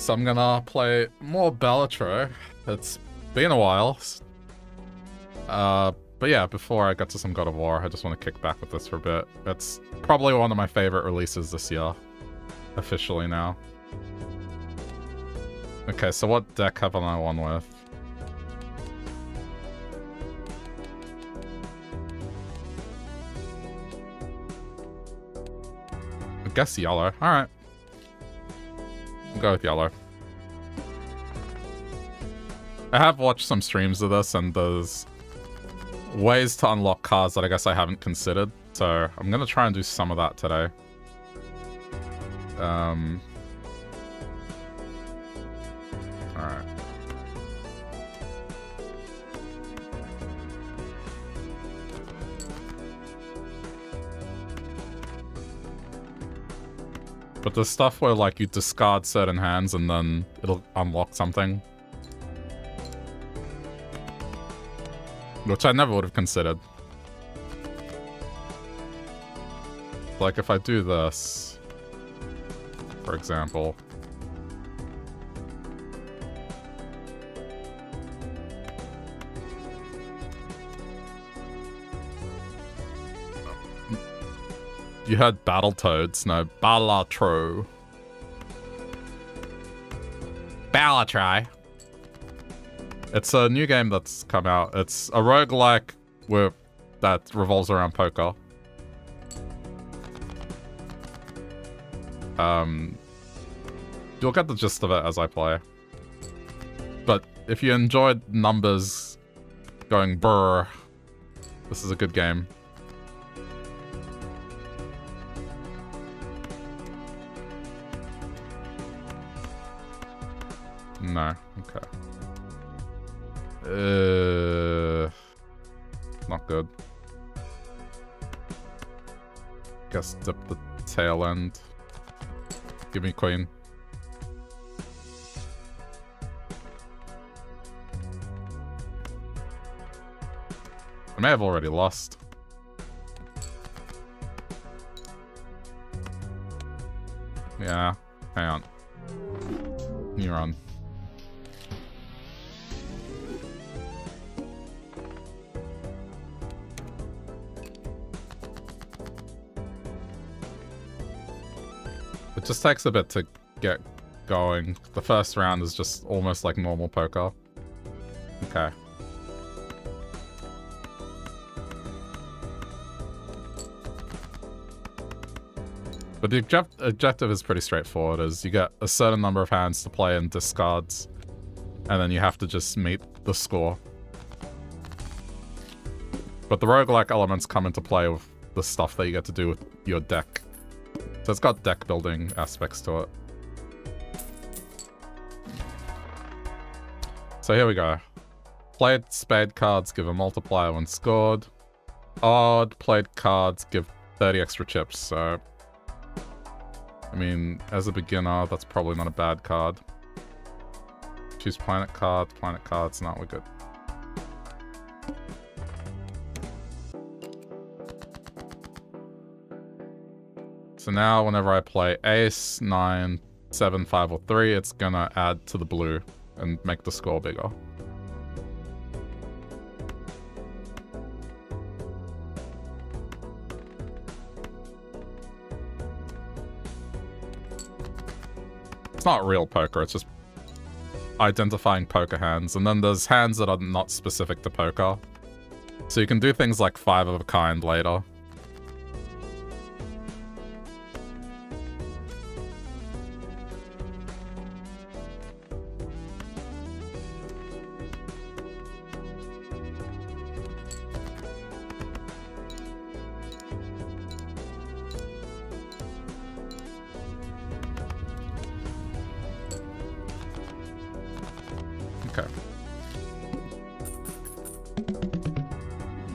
So I'm gonna play more Balatro. It's been a while. Uh, but yeah, before I get to some God of War, I just want to kick back with this for a bit. It's probably one of my favorite releases this year. Officially now. Okay, so what deck have I won with? I guess yellow. Alright. Go with yellow. I have watched some streams of this, and there's ways to unlock cards that I guess I haven't considered. So I'm going to try and do some of that today. Um, But the stuff where like you discard certain hands and then it'll unlock something. Which I never would have considered. Like if I do this, for example. You heard Battletoads, no, Balatro. Balatry. It's a new game that's come out. It's a roguelike where that revolves around poker. Um, you'll get the gist of it as I play. But if you enjoyed numbers going brr, this is a good game. No. Okay. Uh, not good. Guess dip the tail end. Give me queen. I may have already lost. Yeah, hang on. You're just takes a bit to get going. The first round is just almost like normal poker. Okay. But the object objective is pretty straightforward, is you get a certain number of hands to play and discards, and then you have to just meet the score. But the roguelike elements come into play with the stuff that you get to do with your deck. It's got deck building aspects to it. So here we go. Played spade cards give a multiplier when scored. Odd played cards give 30 extra chips, so... I mean, as a beginner, that's probably not a bad card. Choose planet cards, planet cards, not we're good. So now whenever I play ace, 9, 7, 5, or 3, it's gonna add to the blue and make the score bigger. It's not real poker, it's just identifying poker hands. And then there's hands that are not specific to poker. So you can do things like five of a kind later.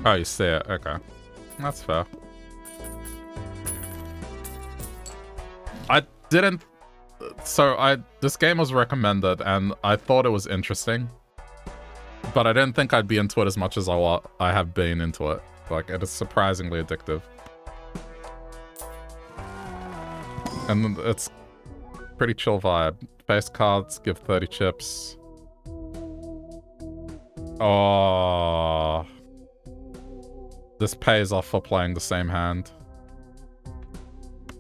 Oh, you see it. Okay. That's fair. I didn't... So, I this game was recommended, and I thought it was interesting. But I didn't think I'd be into it as much as I, I have been into it. Like, it is surprisingly addictive. And it's pretty chill vibe. Face cards give 30 chips. Oh. This pays off for playing the same hand.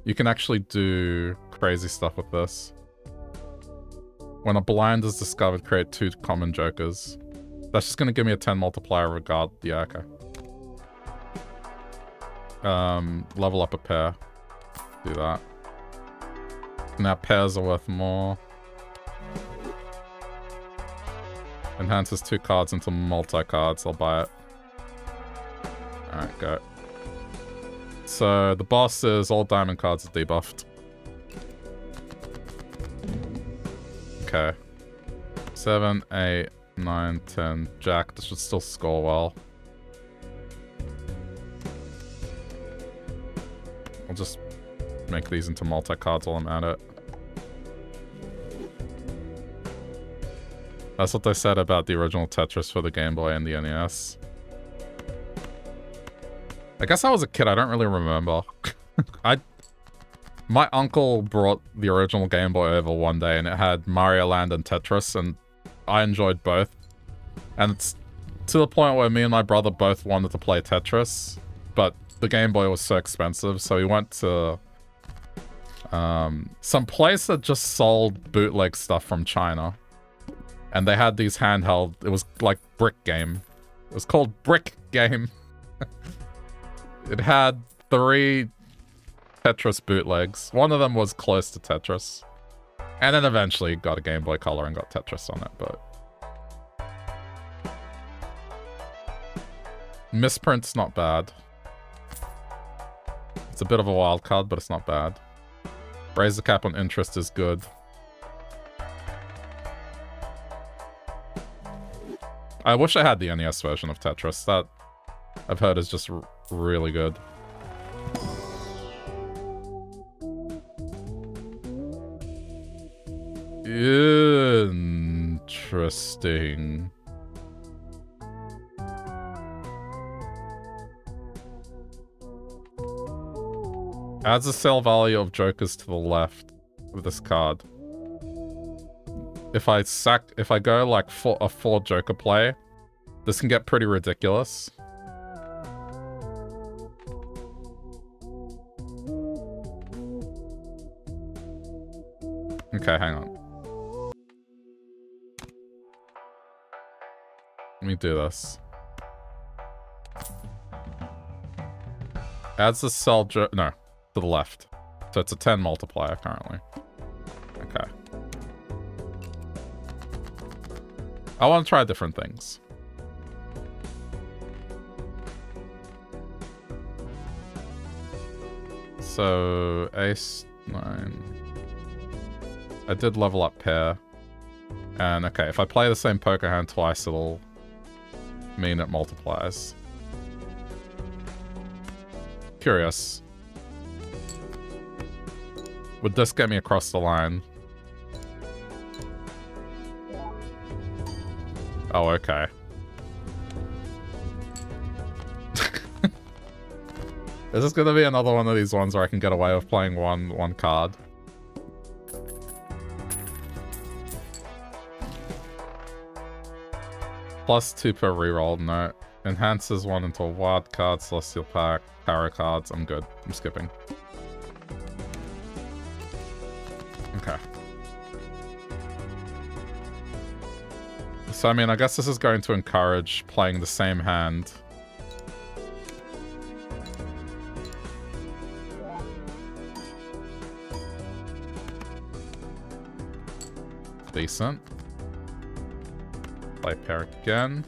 You can actually do crazy stuff with this. When a blind is discovered, create two common jokers. That's just going to give me a 10 multiplier regard. Yeah, okay. Um, level up a pair. Do that. Now pairs are worth more. Enhances two cards into multi-cards. I'll buy it. Alright, go. So the boss is all diamond cards are debuffed. Okay. Seven, eight, nine, ten. Jack, this should still score well. I'll just make these into multi-cards while I'm at it. That's what they said about the original Tetris for the Game Boy and the NES. I guess I was a kid, I don't really remember. I my uncle brought the original Game Boy over one day and it had Mario Land and Tetris and I enjoyed both. And it's to the point where me and my brother both wanted to play Tetris, but the Game Boy was so expensive, so we went to um, some place that just sold bootleg stuff from China. And they had these handheld, it was like Brick Game. It was called Brick Game. it had three Tetris bootlegs. One of them was close to Tetris. And then eventually got a Game Boy Color and got Tetris on it, but... Misprint's not bad. It's a bit of a wild card, but it's not bad. The cap on interest is good. I wish I had the NES version of Tetris. That, I've heard, is just really good. Interesting. Adds a sell value of jokers to the left with this card. If I sack, if I go like for a four joker play, this can get pretty ridiculous. Okay, hang on. Let me do this. Adds the sell no, to the left. So it's a 10 multiplier currently. Okay. I want to try different things. So, ace, nine. I did level up pair. And okay, if I play the same poker hand twice, it'll mean it multiplies. Curious. Would this get me across the line? Oh, okay. Is this gonna be another one of these ones where I can get away with playing one one card? Plus two per reroll, no. Enhances one into a wild card, celestial pack, power cards. I'm good. I'm skipping. Okay. So, I mean, I guess this is going to encourage playing the same hand. Decent play pair again.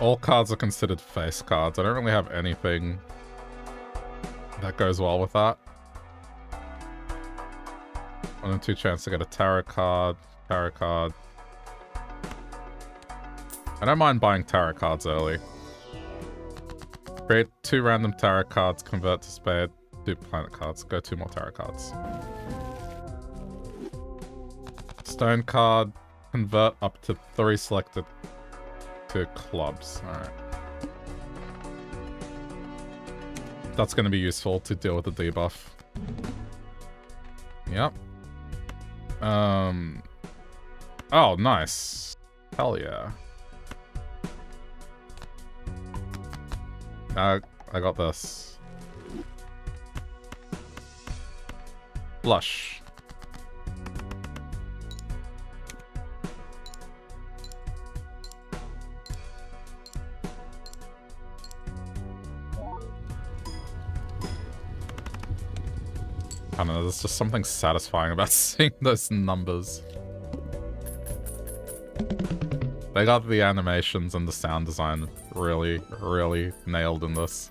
All cards are considered face cards. I don't really have anything that goes well with that. One and two chance to get a tarot card, tarot card. I don't mind buying tarot cards early. Create two random tarot cards, convert to spade, two planet cards. Go two more tarot cards. Stone card, convert up to three selected to clubs. Alright. That's going to be useful to deal with the debuff. Yep. Um. Oh, nice. Hell yeah. I, I got this. Blush. Don't know, there's just something satisfying about seeing those numbers. They got the animations and the sound design really, really nailed in this.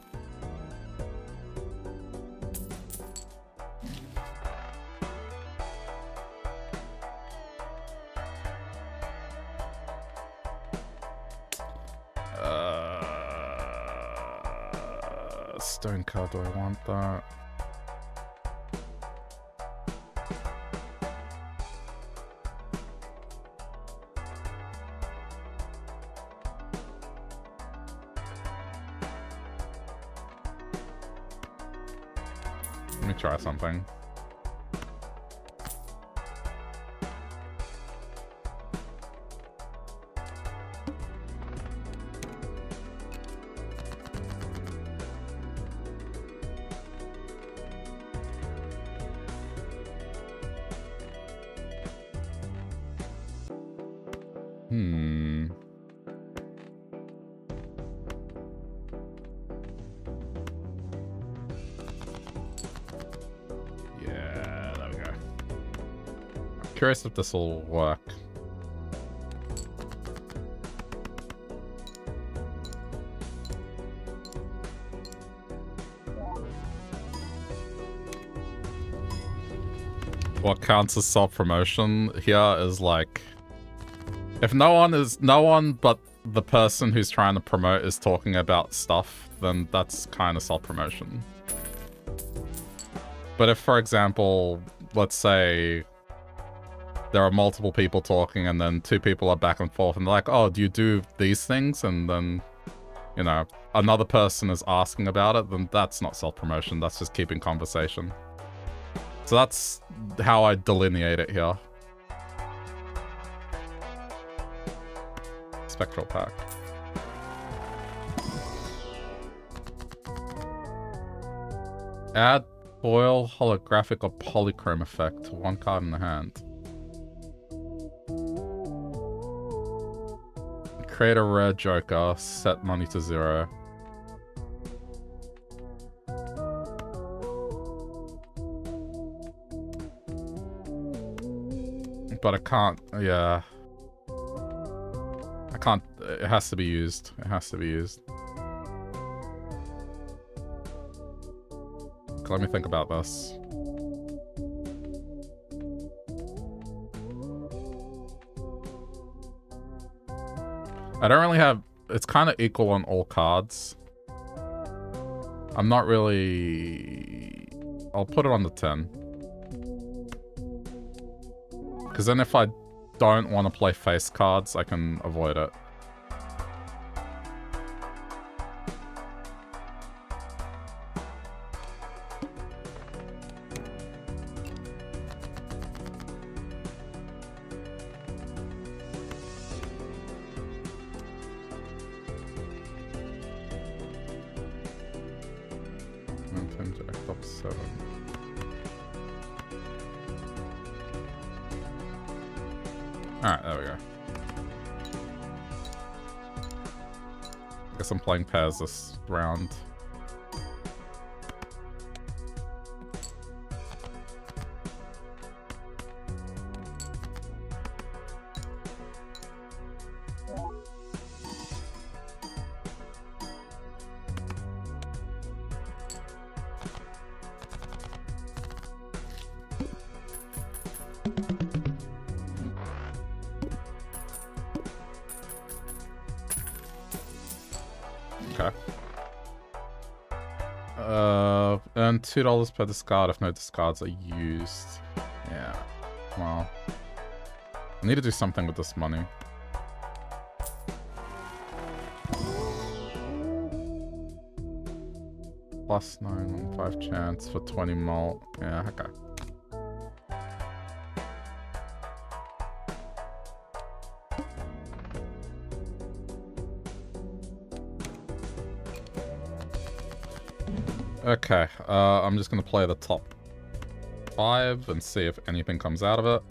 If this will work. What counts as self-promotion here is like if no one is no one but the person who's trying to promote is talking about stuff, then that's kind of self-promotion. But if, for example, let's say there are multiple people talking and then two people are back and forth and they're like, oh, do you do these things? And then, you know, another person is asking about it, then that's not self-promotion. That's just keeping conversation. So that's how I delineate it here. Spectral pack. Add foil, holographic, or polychrome effect to one card in the hand. Create a rare joker, set money to zero. But I can't, yeah. I can't, it has to be used. It has to be used. Let me think about this. I don't really have... It's kind of equal on all cards. I'm not really... I'll put it on the 10. Because then if I don't want to play face cards, I can avoid it. Pairs this round. $2 per discard if no discards are used. Yeah, well. I need to do something with this money. Plus 9 on 5 chance for 20 mult. Yeah, okay. Uh, I'm just gonna play the top five and see if anything comes out of it.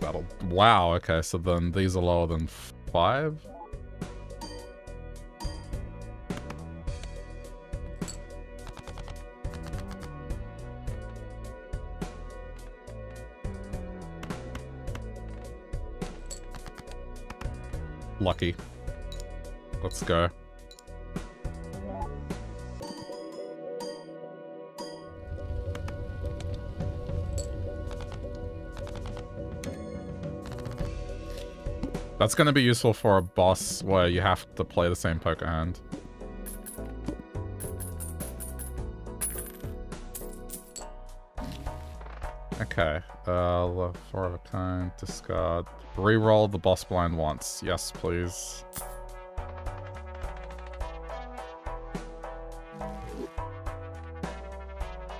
That'll... Wow, okay, so then these are lower than five? Going to be useful for a boss where you have to play the same poker hand. Okay, uh, four of a kind, discard. Reroll the boss blind once. Yes, please.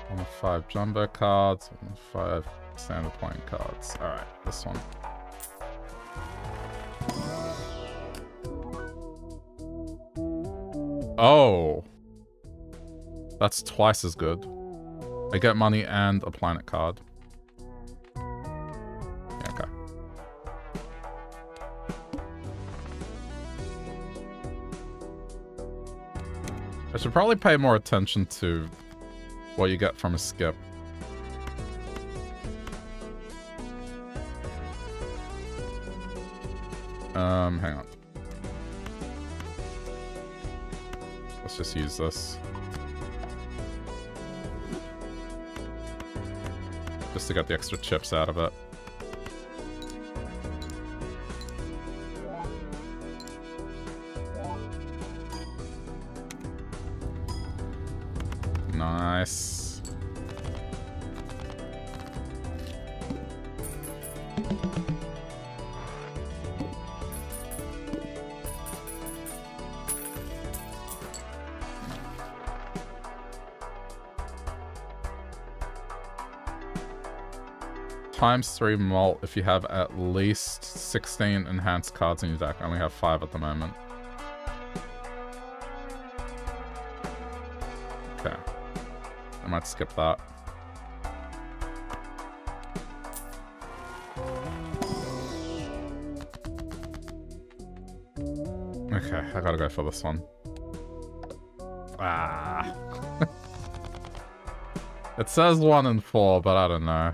One five jumbo cards, one five standard point cards. Alright, this one. Oh. That's twice as good. I get money and a planet card. Okay. I should probably pay more attention to what you get from a skip. Um, hang on. Just use this. Just to get the extra chips out of it. Times 3 mult if you have at least 16 enhanced cards in your deck. I only have 5 at the moment. Okay. I might skip that. Okay, I gotta go for this one. Ah. it says 1 and 4, but I don't know.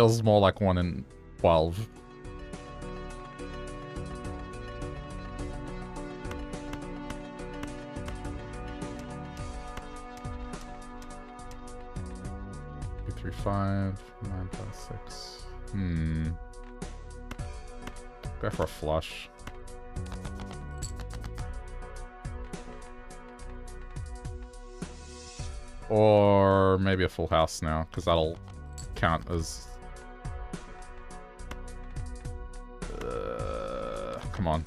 Feels more like 1 in 12. Two, three, five, nine, five, six. Hmm. Go for a flush. Or maybe a full house now, because that'll count as Come on.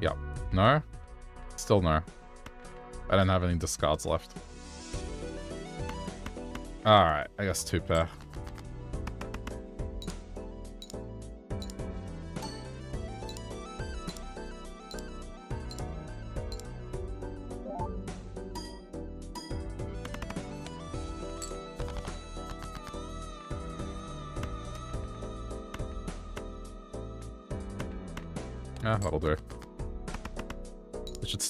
Yep. No? Still no. I don't have any discards left. Alright, I guess two pair.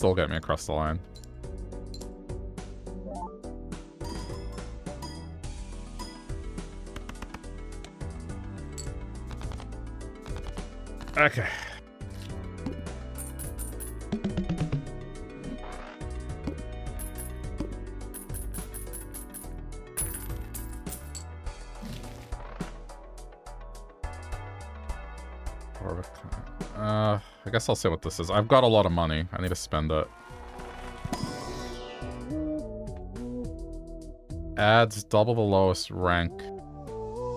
Still get me across the line. Okay. Guess I'll see what this is. I've got a lot of money. I need to spend it. Adds double the lowest rank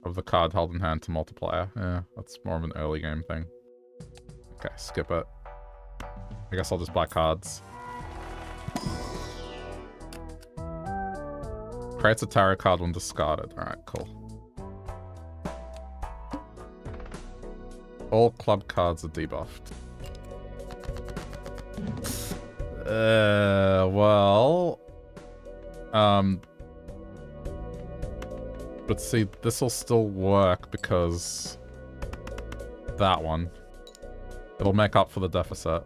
of the card held in hand to multiplier. Yeah, that's more of an early game thing. Okay, skip it. I guess I'll just buy cards. Creates a tarot card when discarded. Alright, cool. All club cards are debuffed. Uh, well... Um... But see, this'll still work because... That one. It'll make up for the deficit.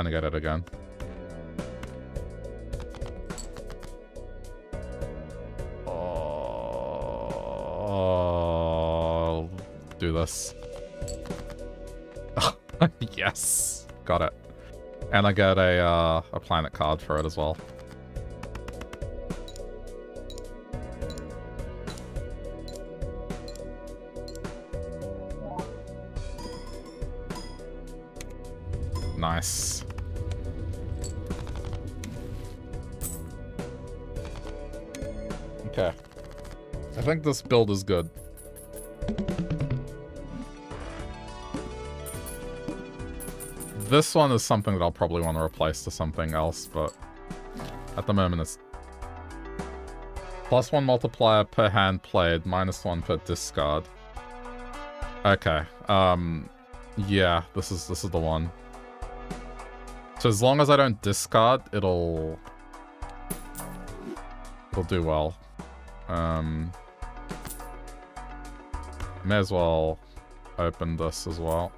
Trying to get it again. Oh, do this. yes, got it. And I get a uh, a planet card for it as well. Think this build is good. This one is something that I'll probably want to replace to something else, but at the moment it's plus one multiplier per hand played, minus one per discard. Okay, um, yeah, this is this is the one. So as long as I don't discard, it'll... It'll do well. Um... May as well open this as well.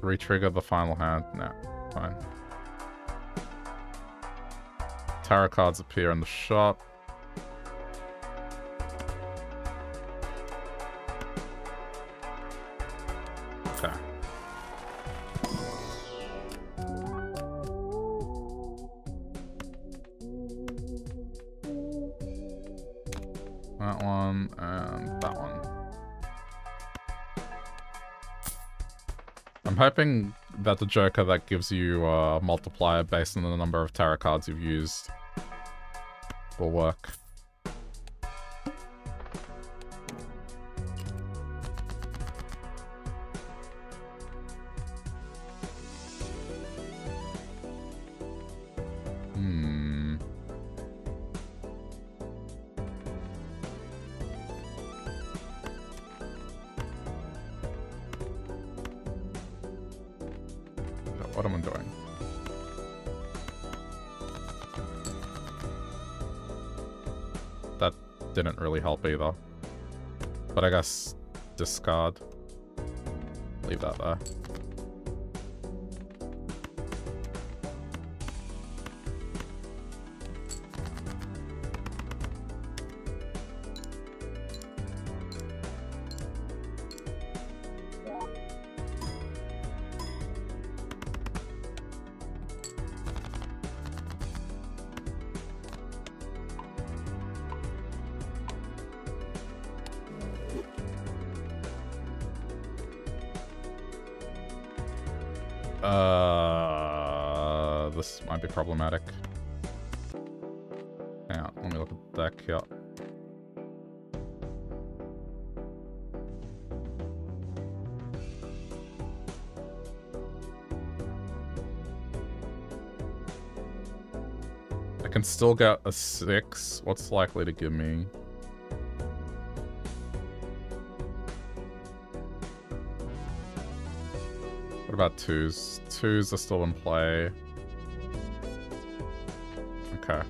Retrigger the final hand. No, fine. Tarot cards appear in the shop. Hoping that the Joker that gives you a multiplier based on the number of tarot cards you've used will work. Discard. Leave that there. Still got a 6. What's likely to give me? What about 2s? 2s are still in play. Okay.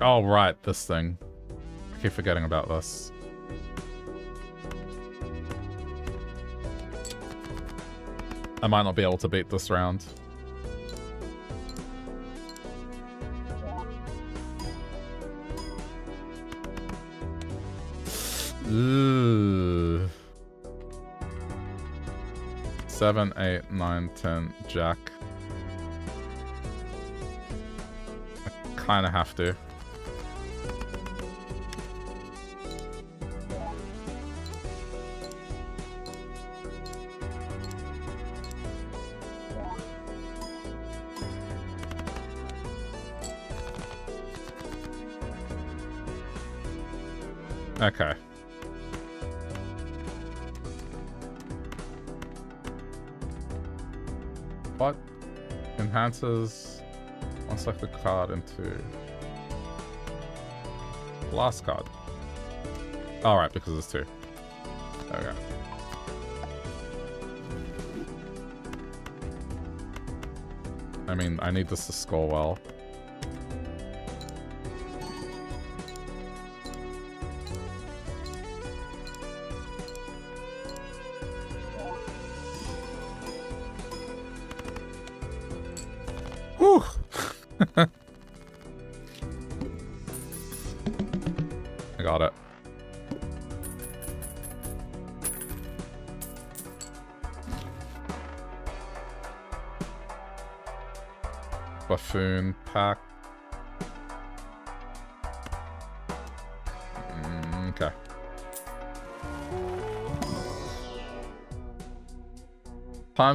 Oh, right, this thing. I keep forgetting about this. I might not be able to beat this round. Seven, eight, nine, ten, jack. I kinda have to. Okay. What enhances one selected card into glass card? Alright, because it's two. Okay. I mean, I need this to score well.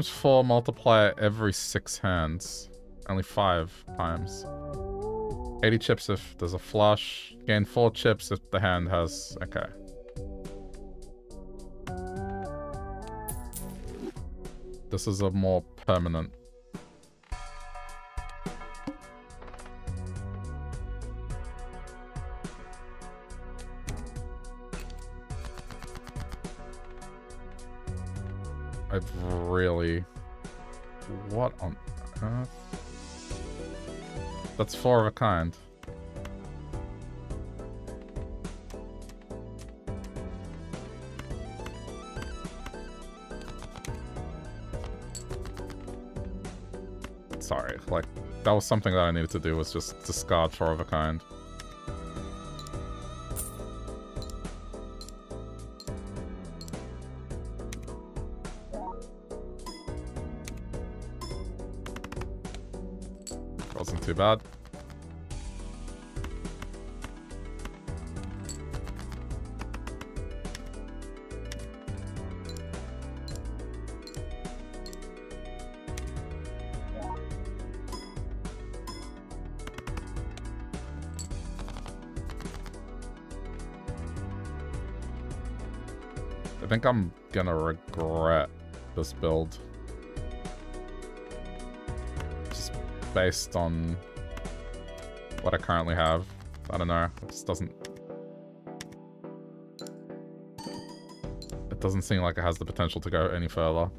Times 4 multiplier every 6 hands. Only 5 times. 80 chips if there's a flush. Gain 4 chips if the hand has... Okay. This is a more permanent four of a kind. Sorry, like, that was something that I needed to do, was just discard four of a kind. Wasn't too bad. This build. Just based on what I currently have. I don't know. It just doesn't... It doesn't seem like it has the potential to go any further.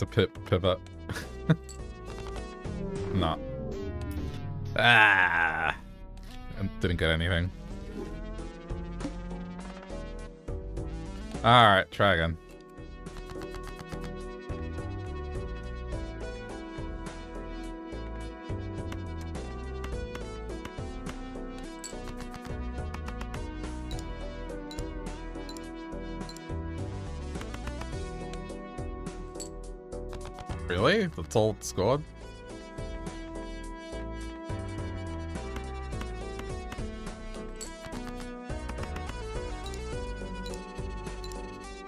Need to pivot. nah. Ah! didn't get anything. Alright, try again. Scored?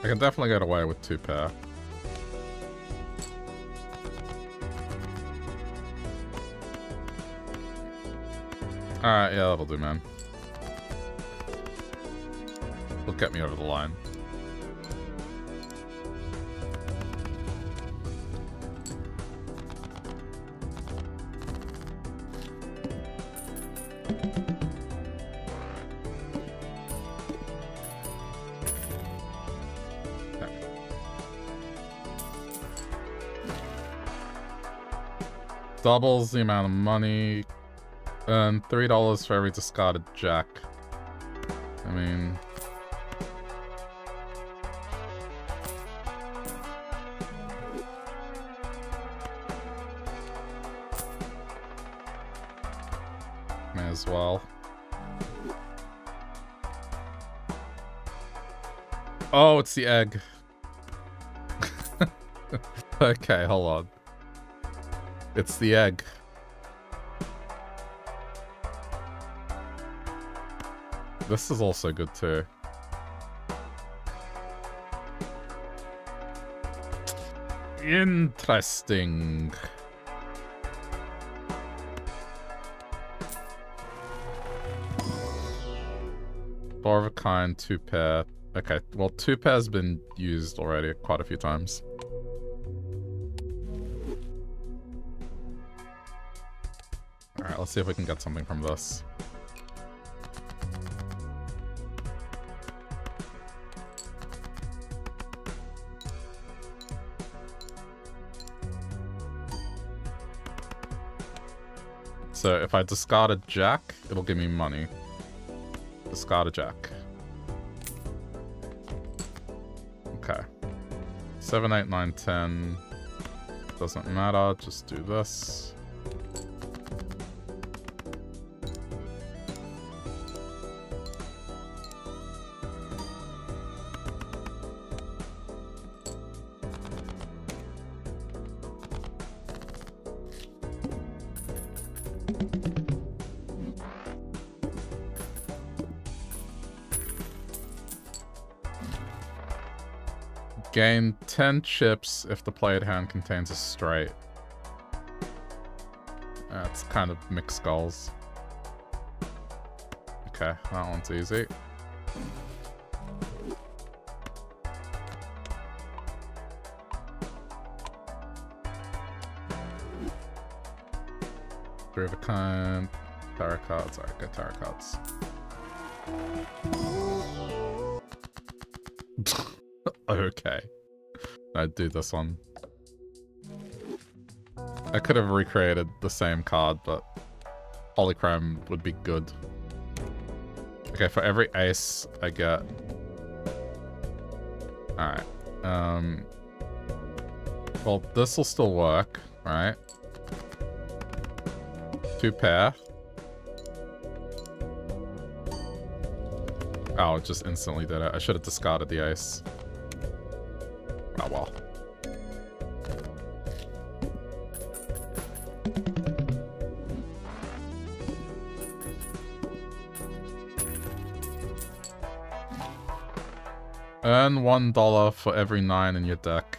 I can definitely get away with two pair. Alright, yeah, that'll do, man. Will get me over the line. Doubles the amount of money. And $3 for every discarded jack. I mean... May as well. Oh, it's the egg. okay, hold on. It's the egg. This is also good too. Interesting. Four of a kind, two pair. Okay, well, two pair's been used already quite a few times. Let's see if we can get something from this. So if I discard a jack, it'll give me money. Discard a jack. Okay. 7, 8, 9, 10. Doesn't matter, just do this. Gain 10 chips if the played hand contains a straight. That's kind of mixed skulls. Okay, that one's easy. Three of a kind. Tarot cards. Alright, good tarot cards. I'd do this one. I could have recreated the same card, but Polychrome would be good. Okay, for every ace I get... Alright. Um... Well, this will still work, right? Two pair. Oh, it just instantly did it. I should have discarded the ace. Earn one dollar for every nine in your deck.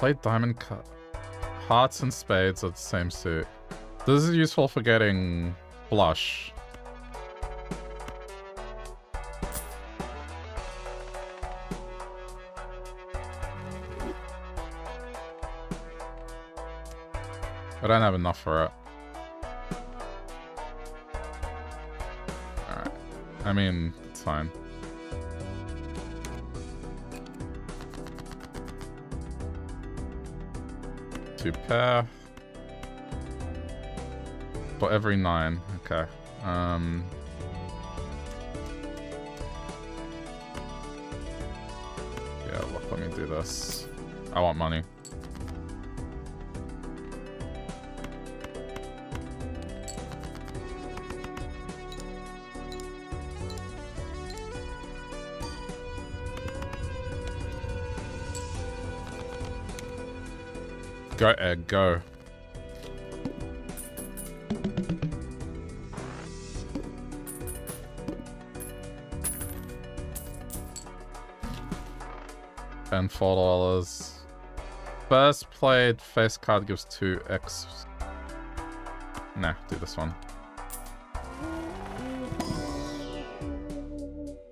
Play diamond cut. Hearts and spades are the same suit. This is useful for getting flush. I don't have enough for it. Alright. I mean, it's fine. Two pair. For every nine. Okay. Um... Yeah, look, let me do this. I want money. Go, Egg, go. And four dollars. First played face card gives two X. Nah, do this one.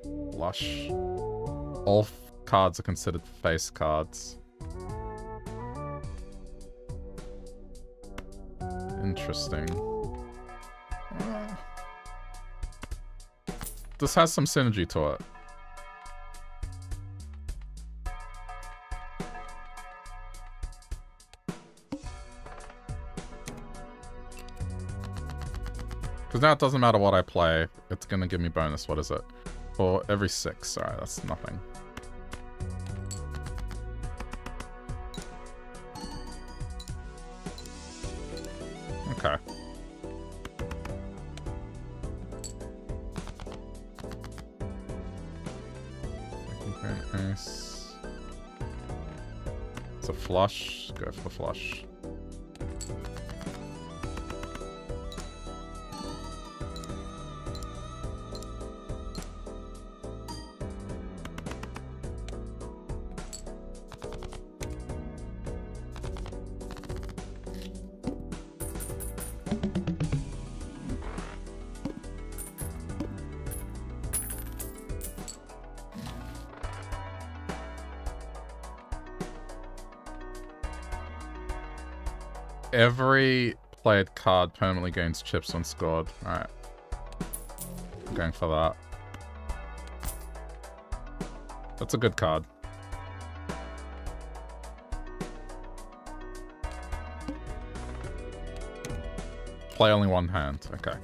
Lush. All cards are considered face cards. Interesting. Uh. this has some synergy to it. Because now it doesn't matter what I play, it's going to give me bonus. What is it? For every six. Alright, that's nothing. Flush. Go for flush. Every played card permanently gains chips when scored. Alright. I'm going for that. That's a good card. Play only one hand. Okay.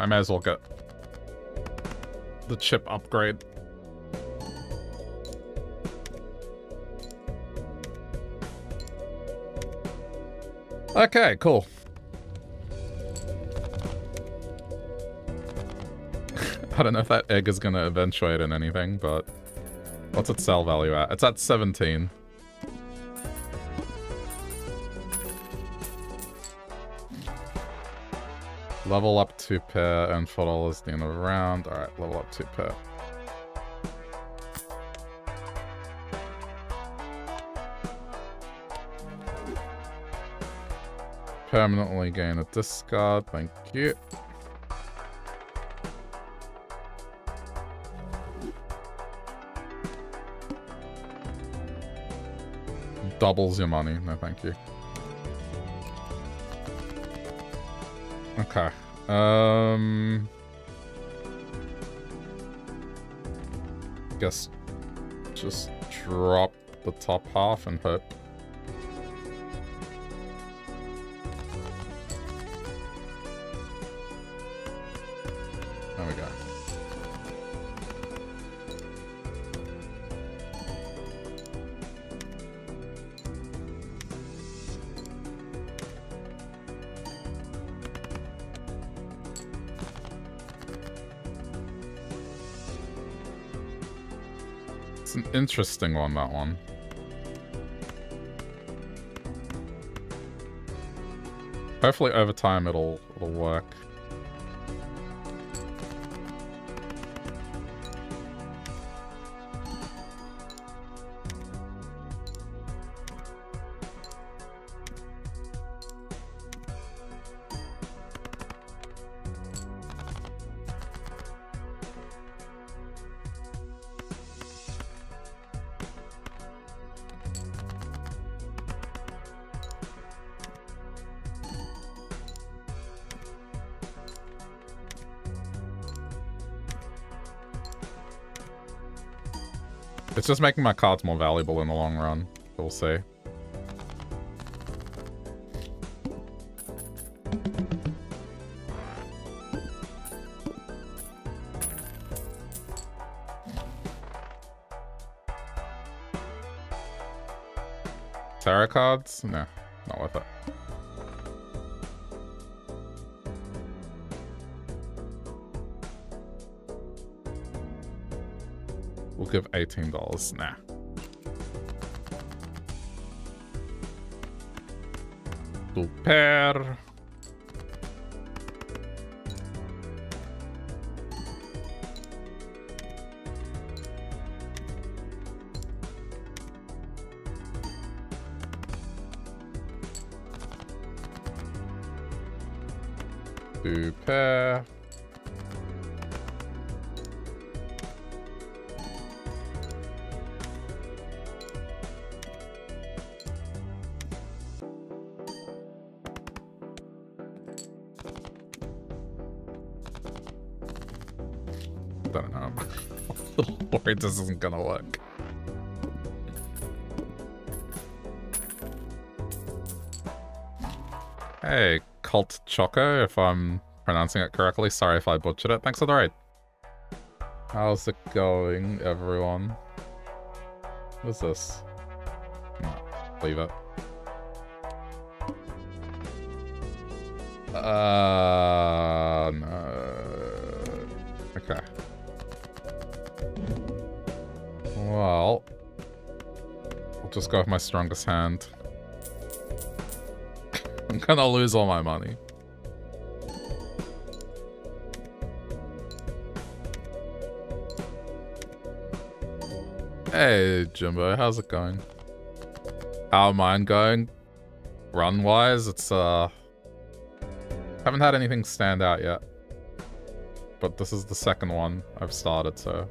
I may as well get the chip upgrade. Okay, cool. I don't know if that egg is going to eventuate in anything, but what's its sell value at? It's at 17. Level up two pair and four dollars the end of the round. Alright, level up two pair. Permanently gain a discard, thank you. Doubles your money, no thank you. Okay. Um... Guess just drop the top half and hope interesting one, that one. Hopefully over time it'll, it'll work. Just making my cards more valuable in the long run. We'll see. Tarot cards? No, not worth it. We'll $18. Nah. Super. This isn't gonna work. Hey, Cult Choco, if I'm pronouncing it correctly. Sorry if I butchered it. Thanks for the raid. How's it going, everyone? What is this? Leave it. I'll go with my strongest hand. I'm gonna lose all my money. Hey, Jimbo, how's it going? How mine going? Run-wise, it's, uh... Haven't had anything stand out yet. But this is the second one I've started, so...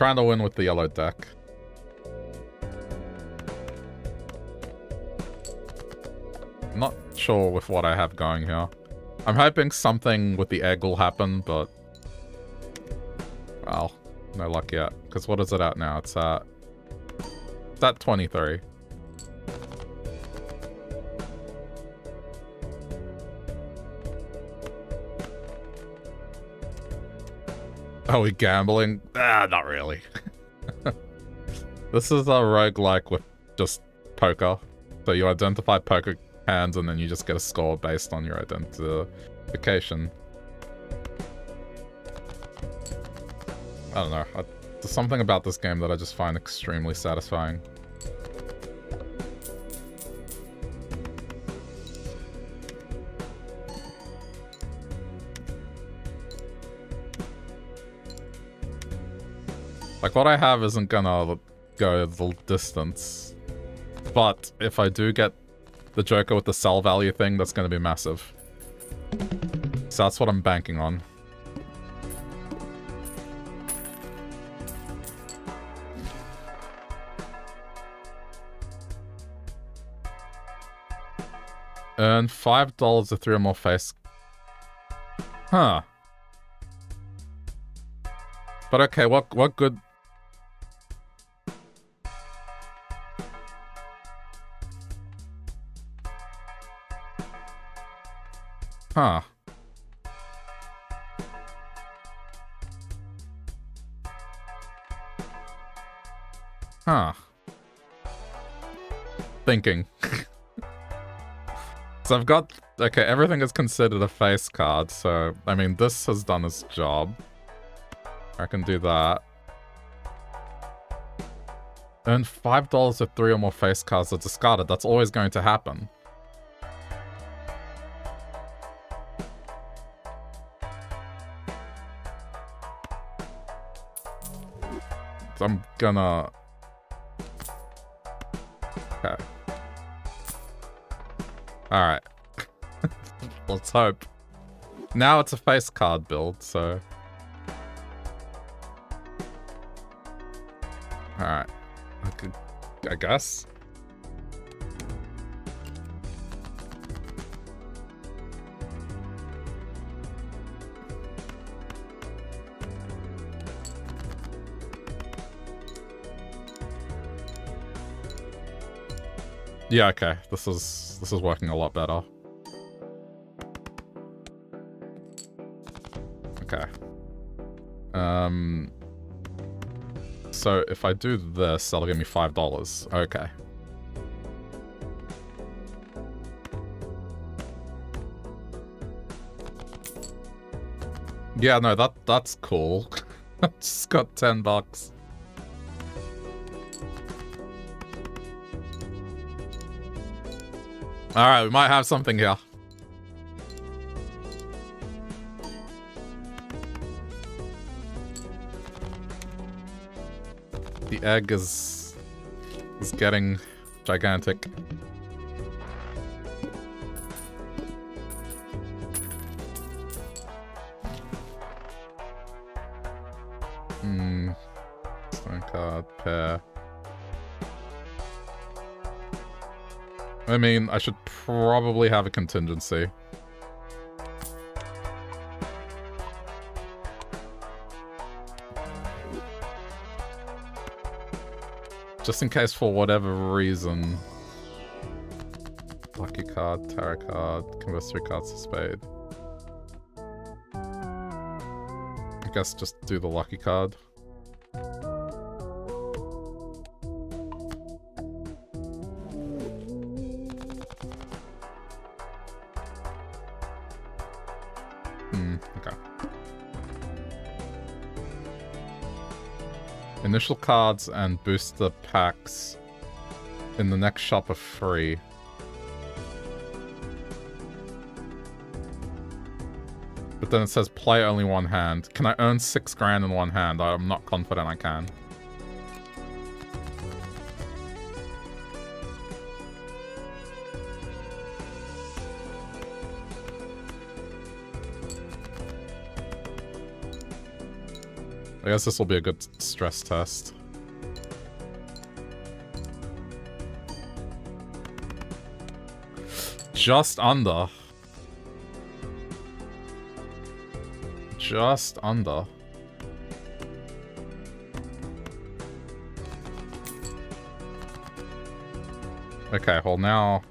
trying to win with the yellow deck. not sure with what I have going here. I'm hoping something with the egg will happen, but... Well, no luck yet. Because what is it at now? It's at... It's at 23. Are we gambling? Ah, not really. this is a roguelike with just poker. So you identify poker hands and then you just get a score based on your identification. I don't know. I, there's something about this game that I just find extremely satisfying. Like, what I have isn't gonna go the distance. But if I do get the Joker with the sell value thing, that's gonna be massive. So that's what I'm banking on. Earn $5 to three or more face... Huh. But okay, what what good Huh. Huh. Thinking. so I've got... Okay, everything is considered a face card, so... I mean, this has done its job. I can do that. Earn $5 if three or more face cards are discarded. That's always going to happen. I'm gonna... Okay. Alright. Let's hope. Now it's a face card build, so... Alright. I, could, I guess. Yeah, okay. This is this is working a lot better. Okay. Um so if I do this, that'll give me five dollars. Okay. Yeah, no, that that's cool. Just got ten bucks. Alright, we might have something here. The egg is is getting gigantic. I mean, I should probably have a contingency. Just in case for whatever reason. Lucky card, tarot card, converse cards to spade. I guess just do the lucky card. Initial cards and booster packs in the next shop are free. But then it says play only one hand. Can I earn six grand in one hand? I'm not confident I can. I guess this will be a good stress test. Just under. Just under. Okay, well now...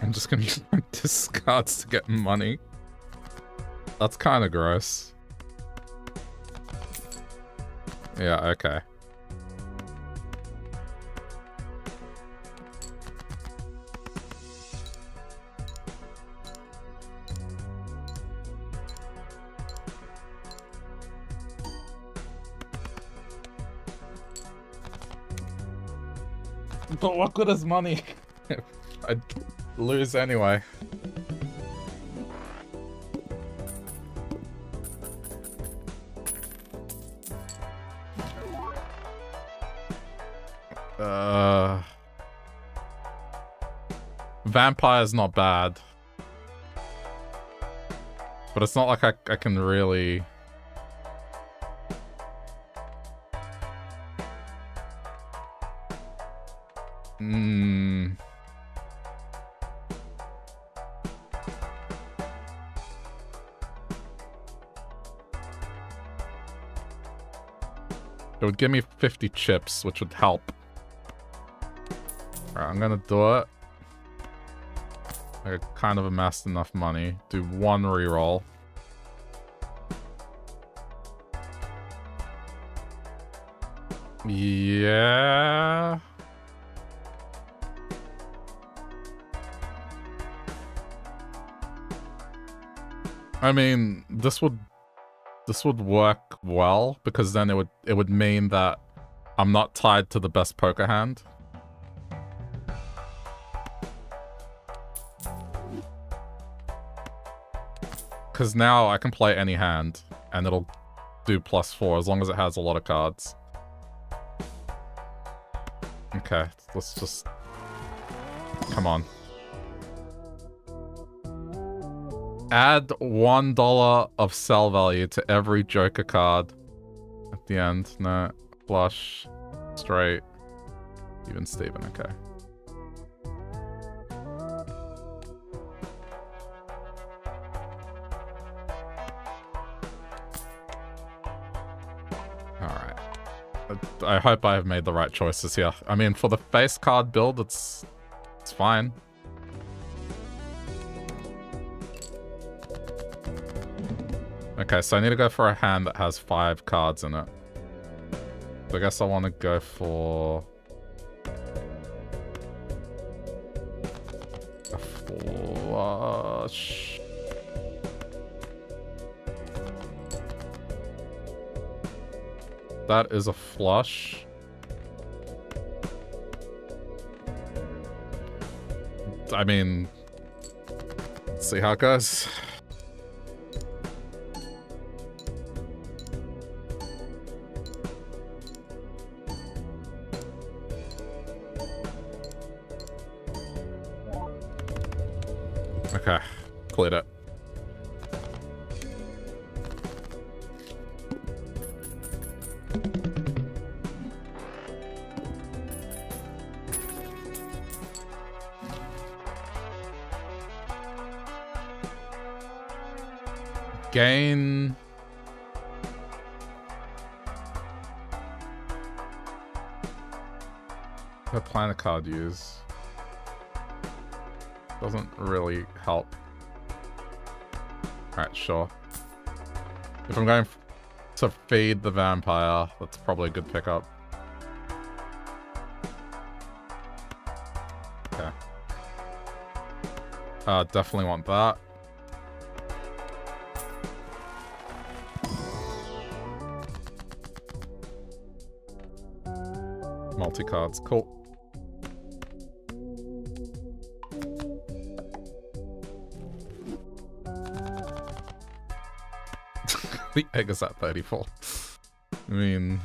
I'm just gonna use my discards to get money. That's kind of gross. Yeah, okay. But what good is money? I'd lose anyway. Vampire's not bad. But it's not like I, I can really... Hmm. It would give me 50 chips, which would help. I'm gonna do it. I kind of amassed enough money. Do one reroll. Yeah. I mean, this would this would work well because then it would it would mean that I'm not tied to the best poker hand. Because now I can play any hand, and it'll do plus four as long as it has a lot of cards. Okay, let's just... Come on. Add one dollar of sell value to every Joker card at the end. No, flush, straight, even Steven, okay. I hope I have made the right choices here. I mean, for the face card build, it's it's fine. Okay, so I need to go for a hand that has five cards in it. So I guess I want to go for... A flush. That is a flush. I mean, see how it goes. Gain... What planet card use? Doesn't really help. Alright, sure. If I'm going to feed the vampire, that's probably a good pickup. Okay. Uh, definitely want that. Multi-cards, cool. the egg is at 34. I mean...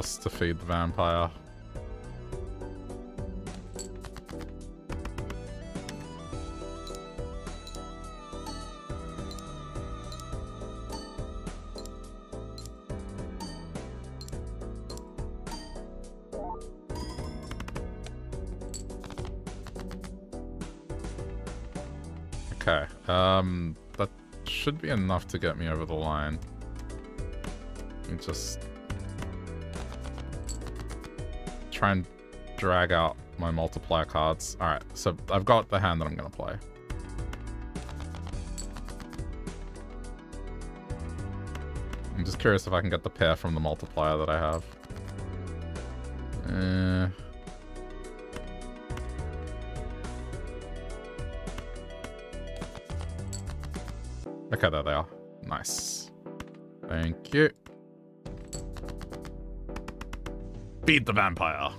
just to feed the vampire. Okay, um, that should be enough to get me over the line. Let me just try and drag out my multiplier cards. Alright, so I've got the hand that I'm gonna play. I'm just curious if I can get the pair from the multiplier that I have. Uh... Okay, there they are. Nice. Thank you. Feed the vampire.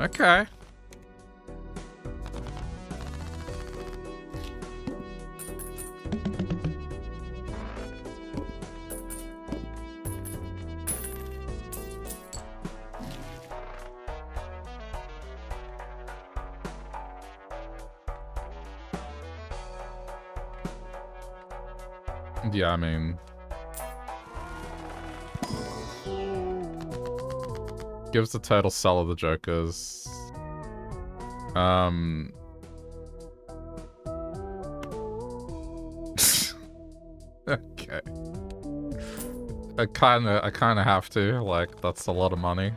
Okay. Gives the total sell of the Jokers. Um... okay. I kinda, I kinda have to, like, that's a lot of money.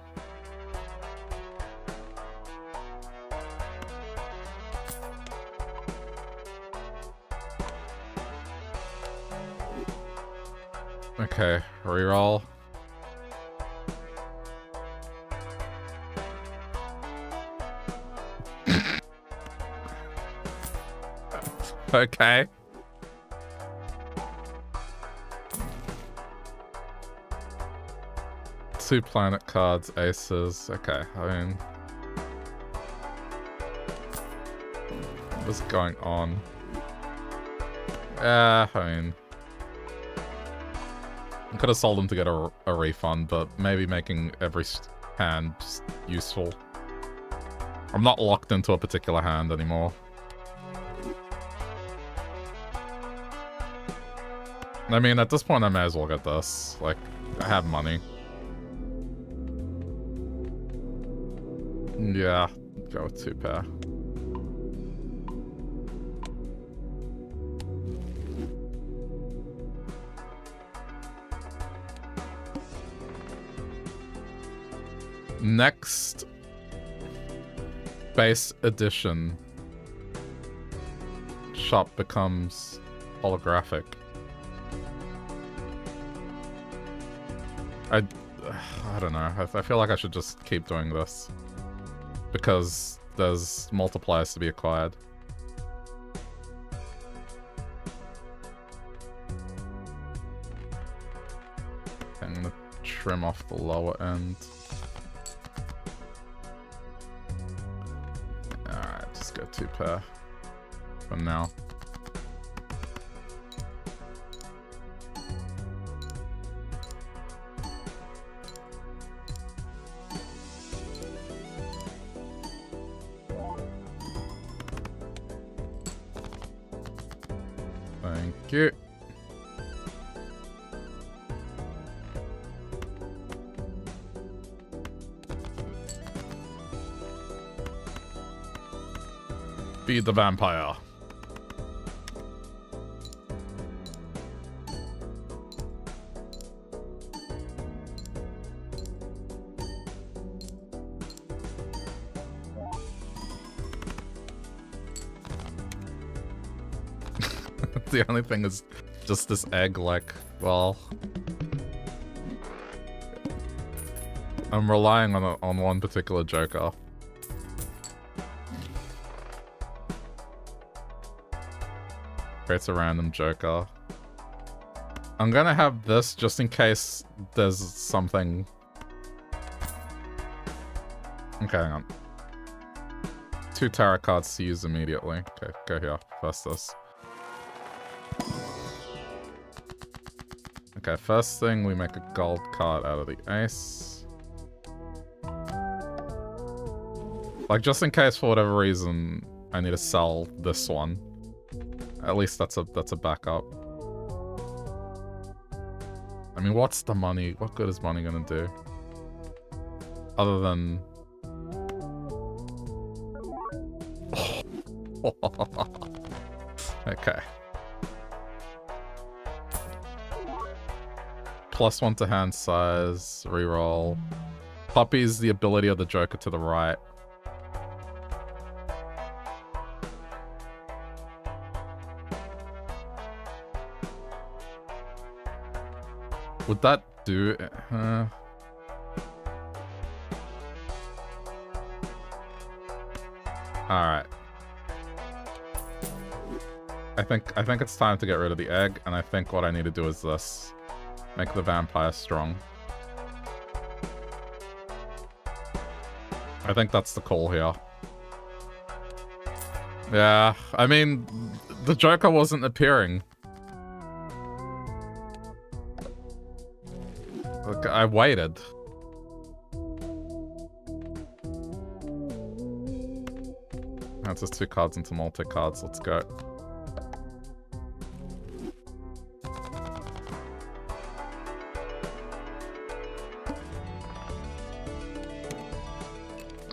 Okay, reroll. Okay. Two planet cards, aces. Okay, I mean... What's going on? Yeah, I mean... I could have sold them to get a, a refund, but maybe making every hand useful. I'm not locked into a particular hand anymore. I mean, at this point, I may as well get this. Like, I have money. Yeah, go with two pair. Next base edition shop becomes holographic. I don't know. I, I feel like I should just keep doing this. Because there's multipliers to be acquired. I'm gonna trim off the lower end. Alright, just go two pair for now. The vampire. the only thing is just this egg, like, well... I'm relying on a, on one particular joker. Creates a random joker. I'm gonna have this just in case there's something... Okay, hang on. Two tarot cards to use immediately. Okay, go here. First this. Okay, first thing, we make a gold card out of the ace. Like, just in case, for whatever reason, I need to sell this one. At least that's a that's a backup. I mean, what's the money? What good is money gonna do? Other than... okay. Plus one to hand size, reroll. Puppy is the ability of the Joker to the right. That do? Uh... Alright. I think I think it's time to get rid of the egg, and I think what I need to do is this. Make the vampire strong. I think that's the call here. Yeah, I mean, the Joker wasn't appearing. I waited. That's just two cards into multi-cards, let's go.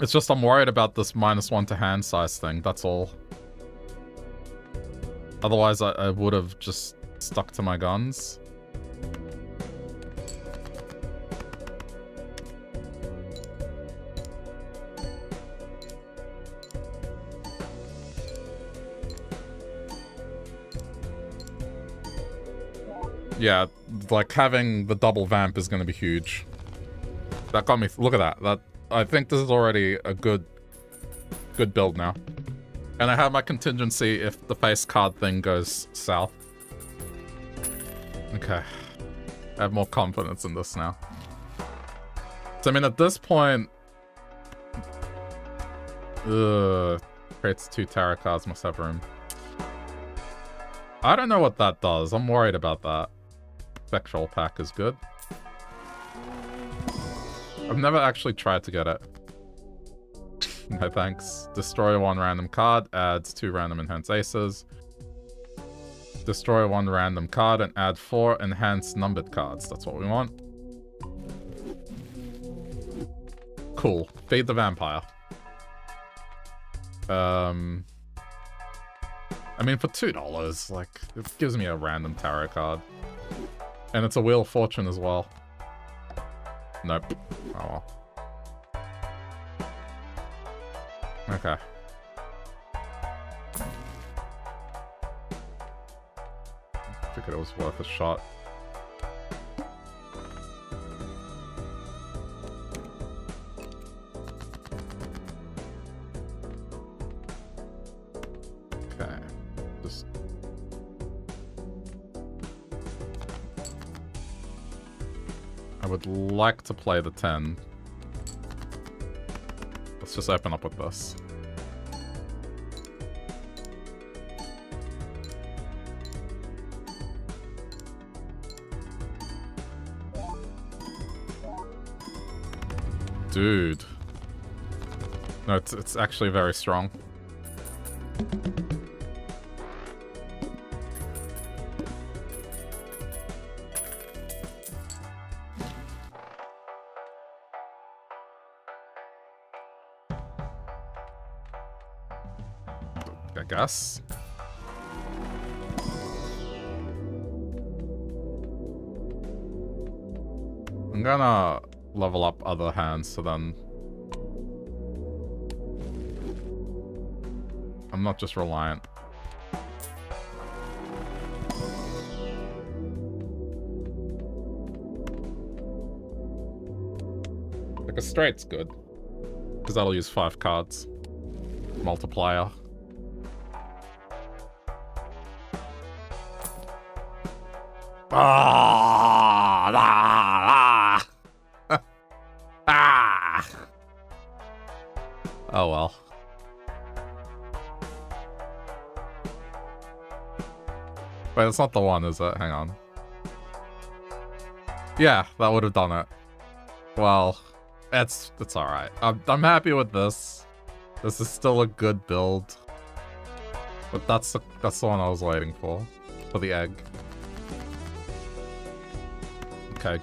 It's just I'm worried about this minus one to hand size thing, that's all. Otherwise, I, I would have just stuck to my guns. Yeah, like having the double vamp is going to be huge. That got me, look at that, that I think this is already a good, good build now. And I have my contingency if the face card thing goes south. Okay. I have more confidence in this now. So, I mean, at this point... Ugh. Creates two tarot cards, must have room. I don't know what that does. I'm worried about that. Spectral pack is good. I've never actually tried to get it. no thanks. Destroy one random card, adds two random enhanced aces. Destroy one random card and add four enhanced numbered cards. That's what we want. Cool. Feed the vampire. Um, I mean, for $2, like, it gives me a random tarot card. And it's a Wheel of Fortune as well. Nope. Oh well. Okay. I figured it was worth a shot. Like to play the 10. Let's just open up with this. Dude. No, it's, it's actually very strong. Guess. I'm gonna level up other hands so then I'm not just reliant. Like a straight's good. Because that'll use five cards. Multiplier. Ah, ah, ah. Oh well. Wait, that's not the one, is it? Hang on. Yeah, that would have done it. Well, it's it's alright. I'm, I'm happy with this. This is still a good build. But that's the, that's the one I was waiting for. For the egg. Okay.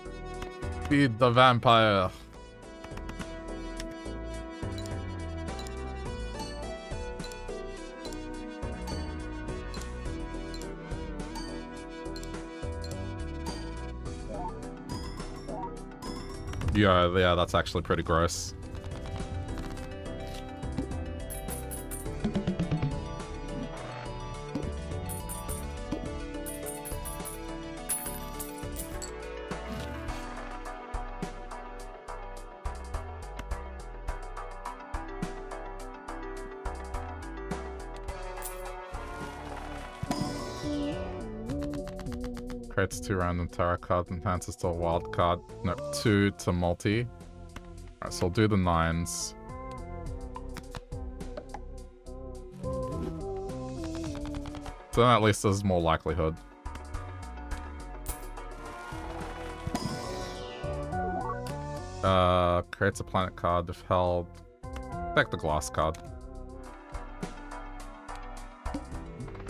Feed the vampire. Yeah, yeah, that's actually pretty gross. Two random tarot cards, and enhances to a wild card. No, two to multi. Alright, so I'll do the nines. So then at least there's more likelihood. Uh, creates a planet card if held. Back the glass card.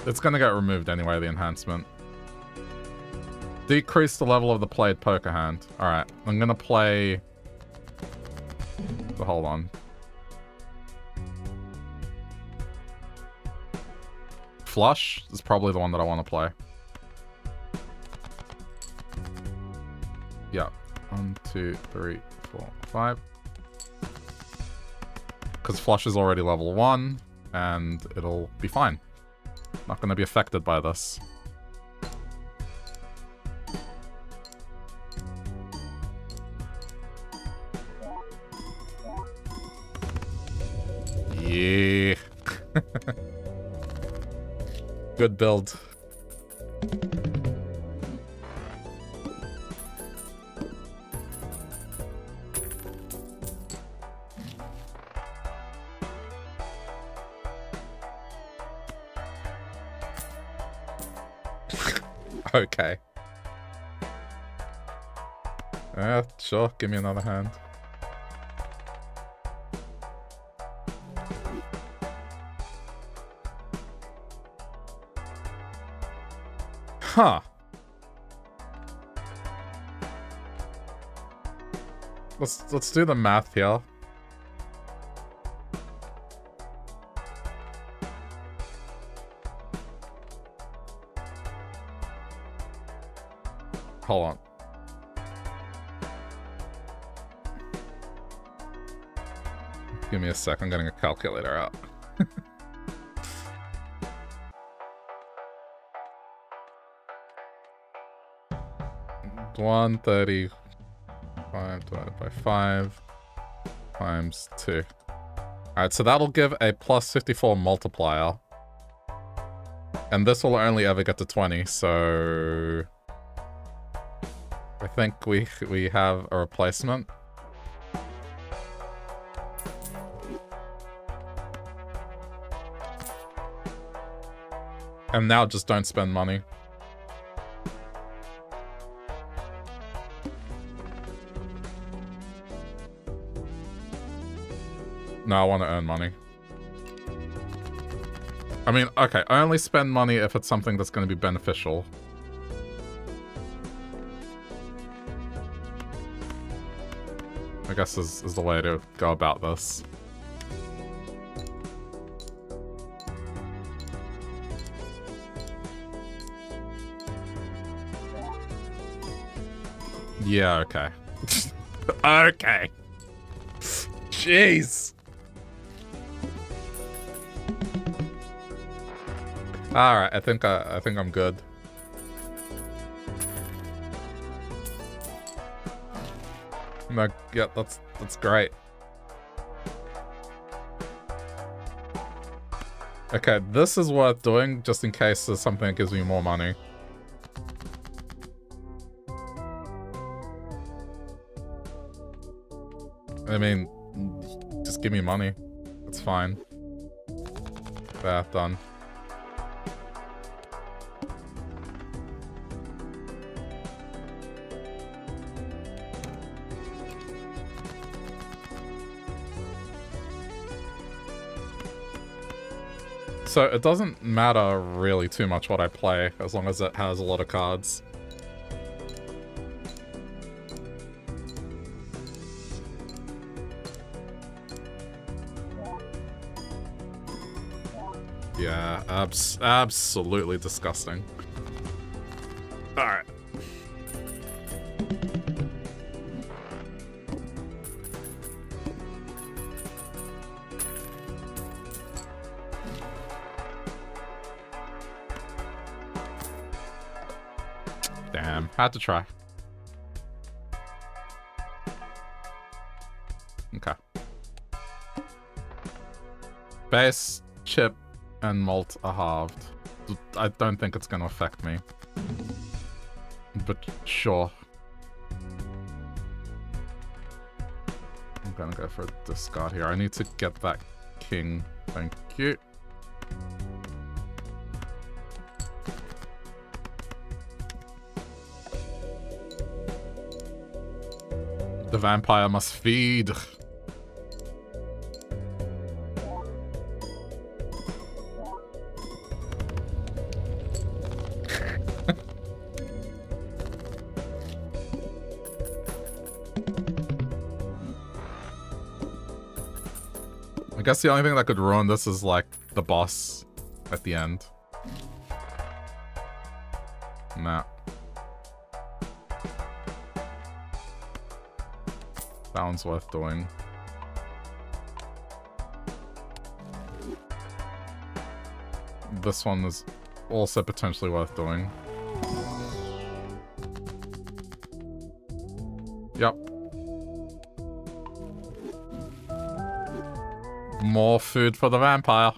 It's gonna get removed anyway, the enhancement. Decrease the level of the played poker hand. Alright, I'm gonna play... Hold on. Flush is probably the one that I want to play. Yeah. One, two, three, four, five. Because Flush is already level one, and it'll be fine. Not going to be affected by this. Yeah. Good build. okay. Yeah, sure. Give me another hand. Huh. Let's let's do the math here. Hold on. Give me a sec, I'm getting a calculator out. 135 divided by 5 times 2. Alright, so that'll give a plus 54 multiplier. And this will only ever get to 20, so... I think we we have a replacement. And now just don't spend money. No, I want to earn money. I mean, okay, I only spend money if it's something that's going to be beneficial. I guess is, is the way to go about this. Yeah, okay. okay. Jeez. All right, I think uh, I think I'm good. No, yeah, that's that's great. Okay, this is worth doing just in case there's something that gives me more money. I mean, just give me money. It's fine. There, done. So it doesn't matter really too much what I play, as long as it has a lot of cards. Yeah, abs absolutely disgusting. Had to try. Okay. Base, chip, and mult are halved. I don't think it's going to affect me. But sure. I'm gonna go for a discard here. I need to get that king. Thank you. The vampire must feed. I guess the only thing that could ruin this is like the boss at the end. One's worth doing. This one is also potentially worth doing. Yep. More food for the vampire.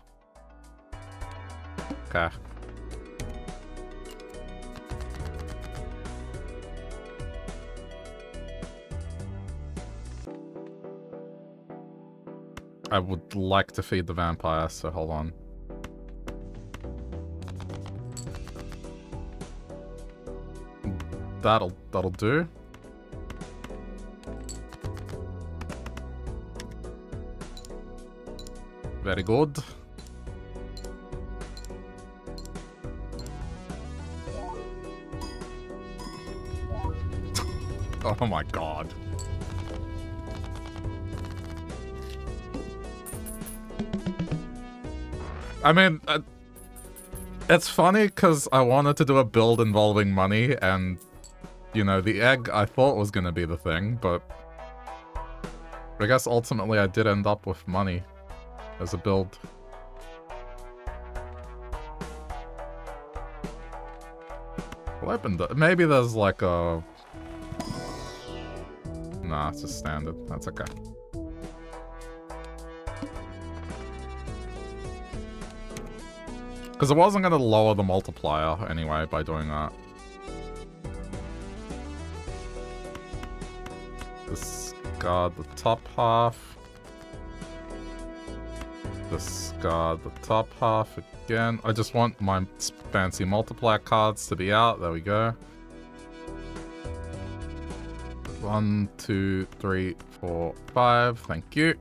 Like to feed the vampire, so hold on. That'll that'll do. Very good. oh my god. I mean, uh, it's funny because I wanted to do a build involving money, and, you know, the egg I thought was going to be the thing, but I guess ultimately I did end up with money as a build. We'll open the... Maybe there's like a... Nah, it's just standard. That's okay. Because I wasn't going to lower the multiplier anyway by doing that. Discard the top half. Discard the top half again. I just want my fancy multiplier cards to be out. There we go. One, two, three, four, five. Thank you.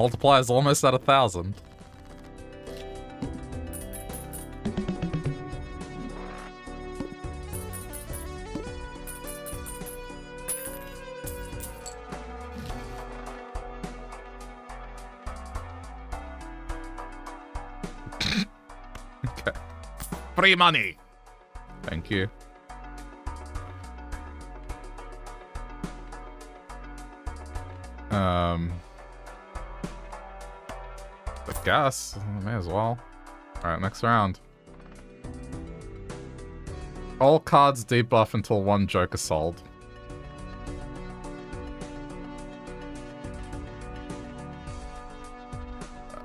Multiplier is almost at a thousand. okay. Free money. Thank you. Guess. May as well. Alright, next round. All cards debuff until one Joker sold.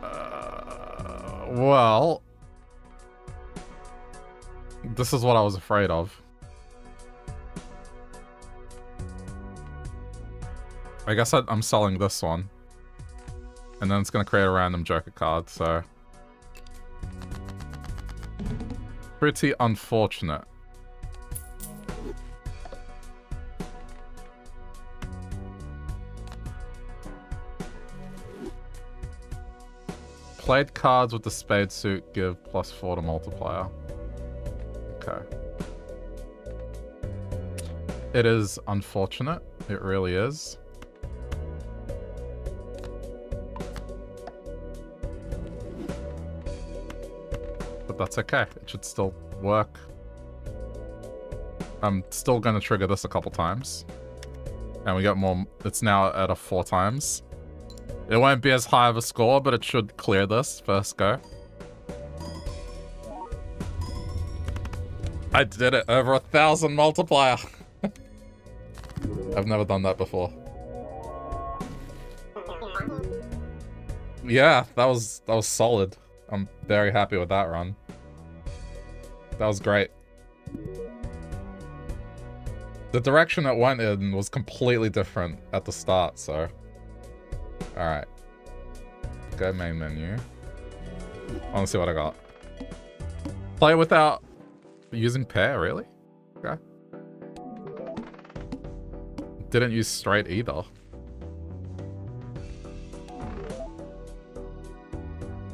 Uh, well... This is what I was afraid of. I guess I, I'm selling this one. And then it's going to create a random Joker card, so... Pretty unfortunate. Played cards with the spade suit give plus 4 to multiplier. Okay. It is unfortunate. It really is. That's okay. It should still work. I'm still going to trigger this a couple times. And we got more... It's now at a four times. It won't be as high of a score, but it should clear this first go. I did it! Over a thousand multiplier! I've never done that before. Yeah, that was that was solid. I'm very happy with that run. That was great. The direction it went in was completely different at the start, so... Alright. Go main menu. I want to see what I got. Play without using pair, really? Okay. Didn't use straight either.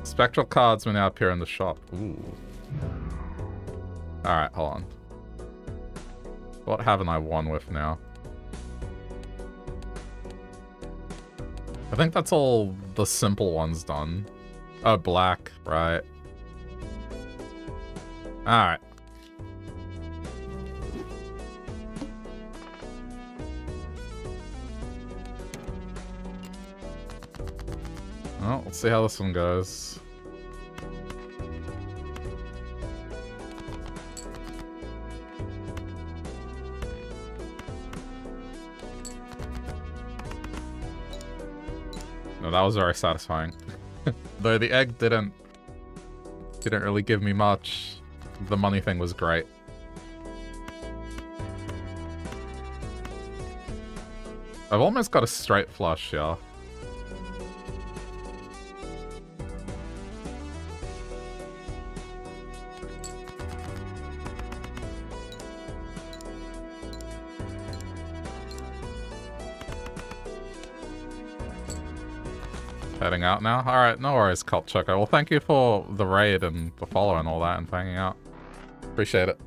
Spectral cards will now appear in the shop. Ooh. Alright, hold on. What haven't I won with now? I think that's all the simple ones done. Oh, black, right. Alright. Well, let's see how this one goes. That was very satisfying. Though the egg didn't didn't really give me much. The money thing was great. I've almost got a straight flush, yeah. Heading out now. Alright, no worries, Cult Choco. Well, thank you for the raid and the follow and all that and hanging out. Appreciate it.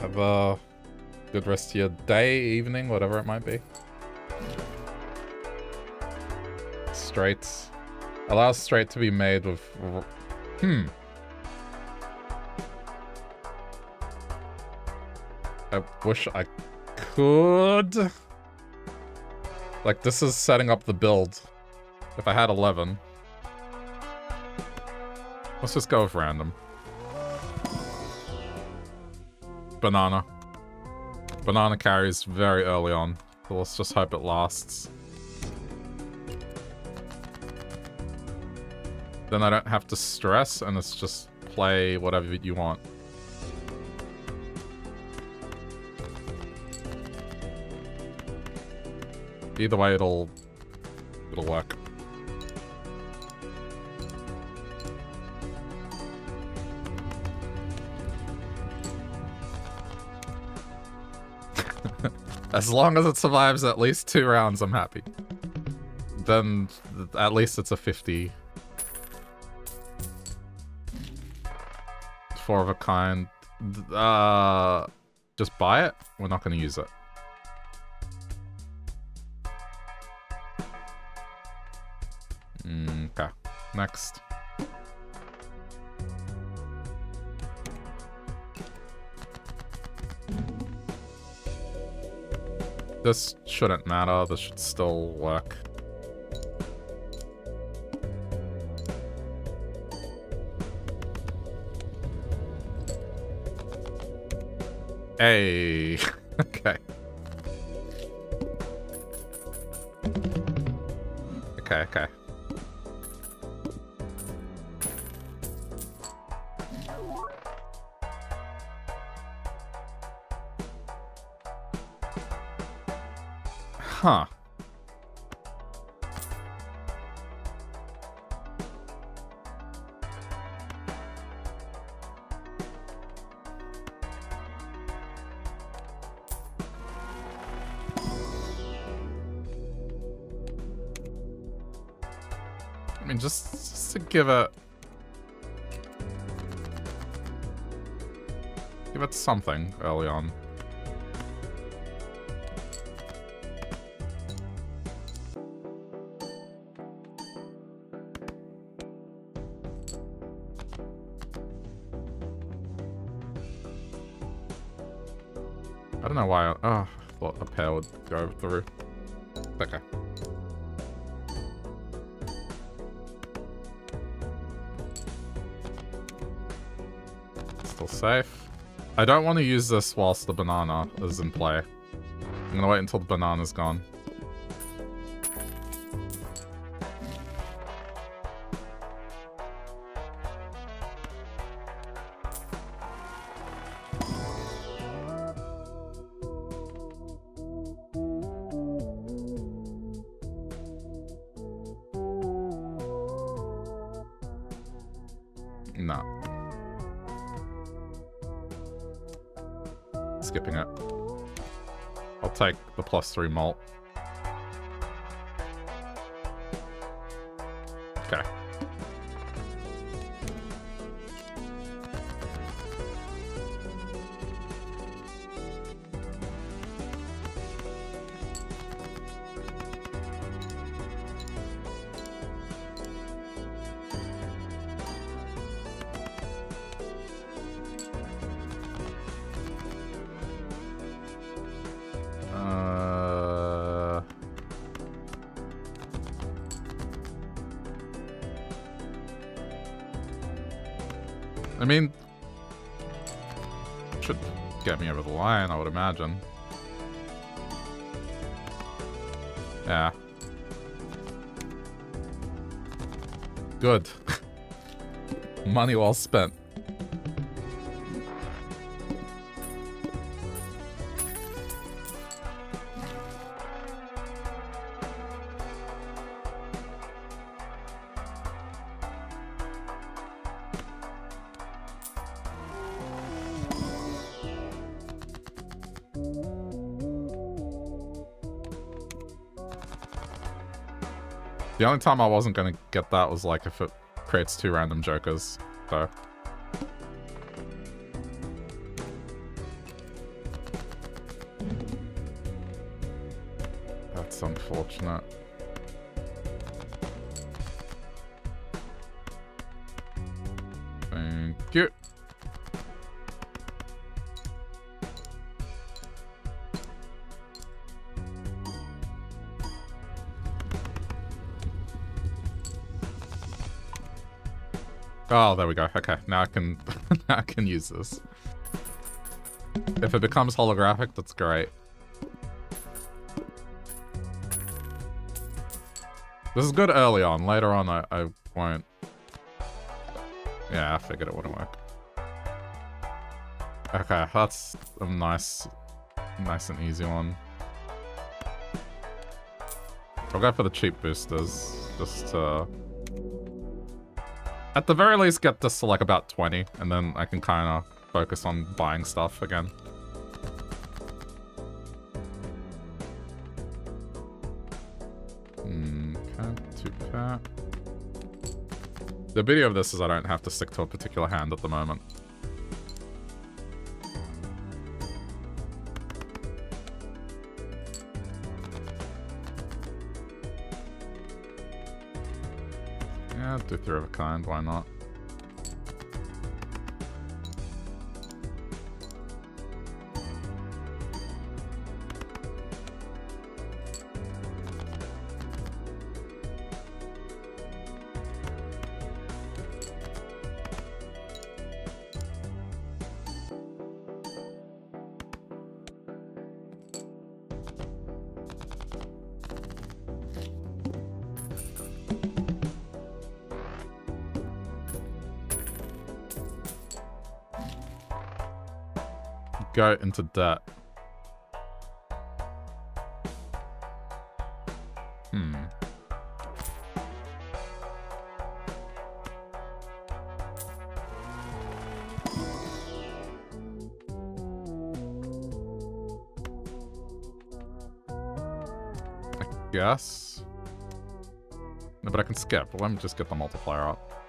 Have a good rest of your day, evening, whatever it might be. straight. Allows straight to be made with... Hmm. I wish I could... Like, this is setting up the build. If I had 11. Let's just go with random. Banana. Banana carries very early on. So let's just hope it lasts. Then I don't have to stress and it's just play whatever you want. Either way, it'll... It'll work. As long as it survives at least two rounds, I'm happy. Then, at least it's a 50. Four of a kind. Uh, just buy it? We're not going to use it. Okay, next. This shouldn't matter, this should still work. Hey, okay. Okay, okay. Give it... Give it something early on. I don't know why. I, oh, thought a pair would go through. Safe. I don't want to use this whilst the banana is in play. I'm gonna wait until the banana's gone. Plus three mult. Well spent. The only time I wasn't going to get that was like if it creates two random jokers, so... Oh, there we go. Okay, now I can now I can use this. If it becomes holographic, that's great. This is good early on. Later on, I, I won't. Yeah, I figured it wouldn't work. Okay, that's a nice, nice and easy one. I'll go for the cheap boosters, just to... At the very least, get this to like about 20, and then I can kind of focus on buying stuff again. The beauty of this is I don't have to stick to a particular hand at the moment. Do three of a kind, why not? Into debt. Hmm. I guess. No, but I can skip. Let me just get the multiplier up.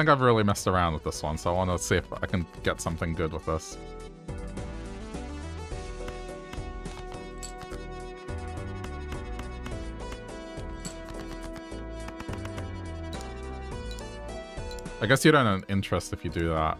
Think I've really messed around with this one, so I want to see if I can get something good with this. I guess you don't have an interest if you do that.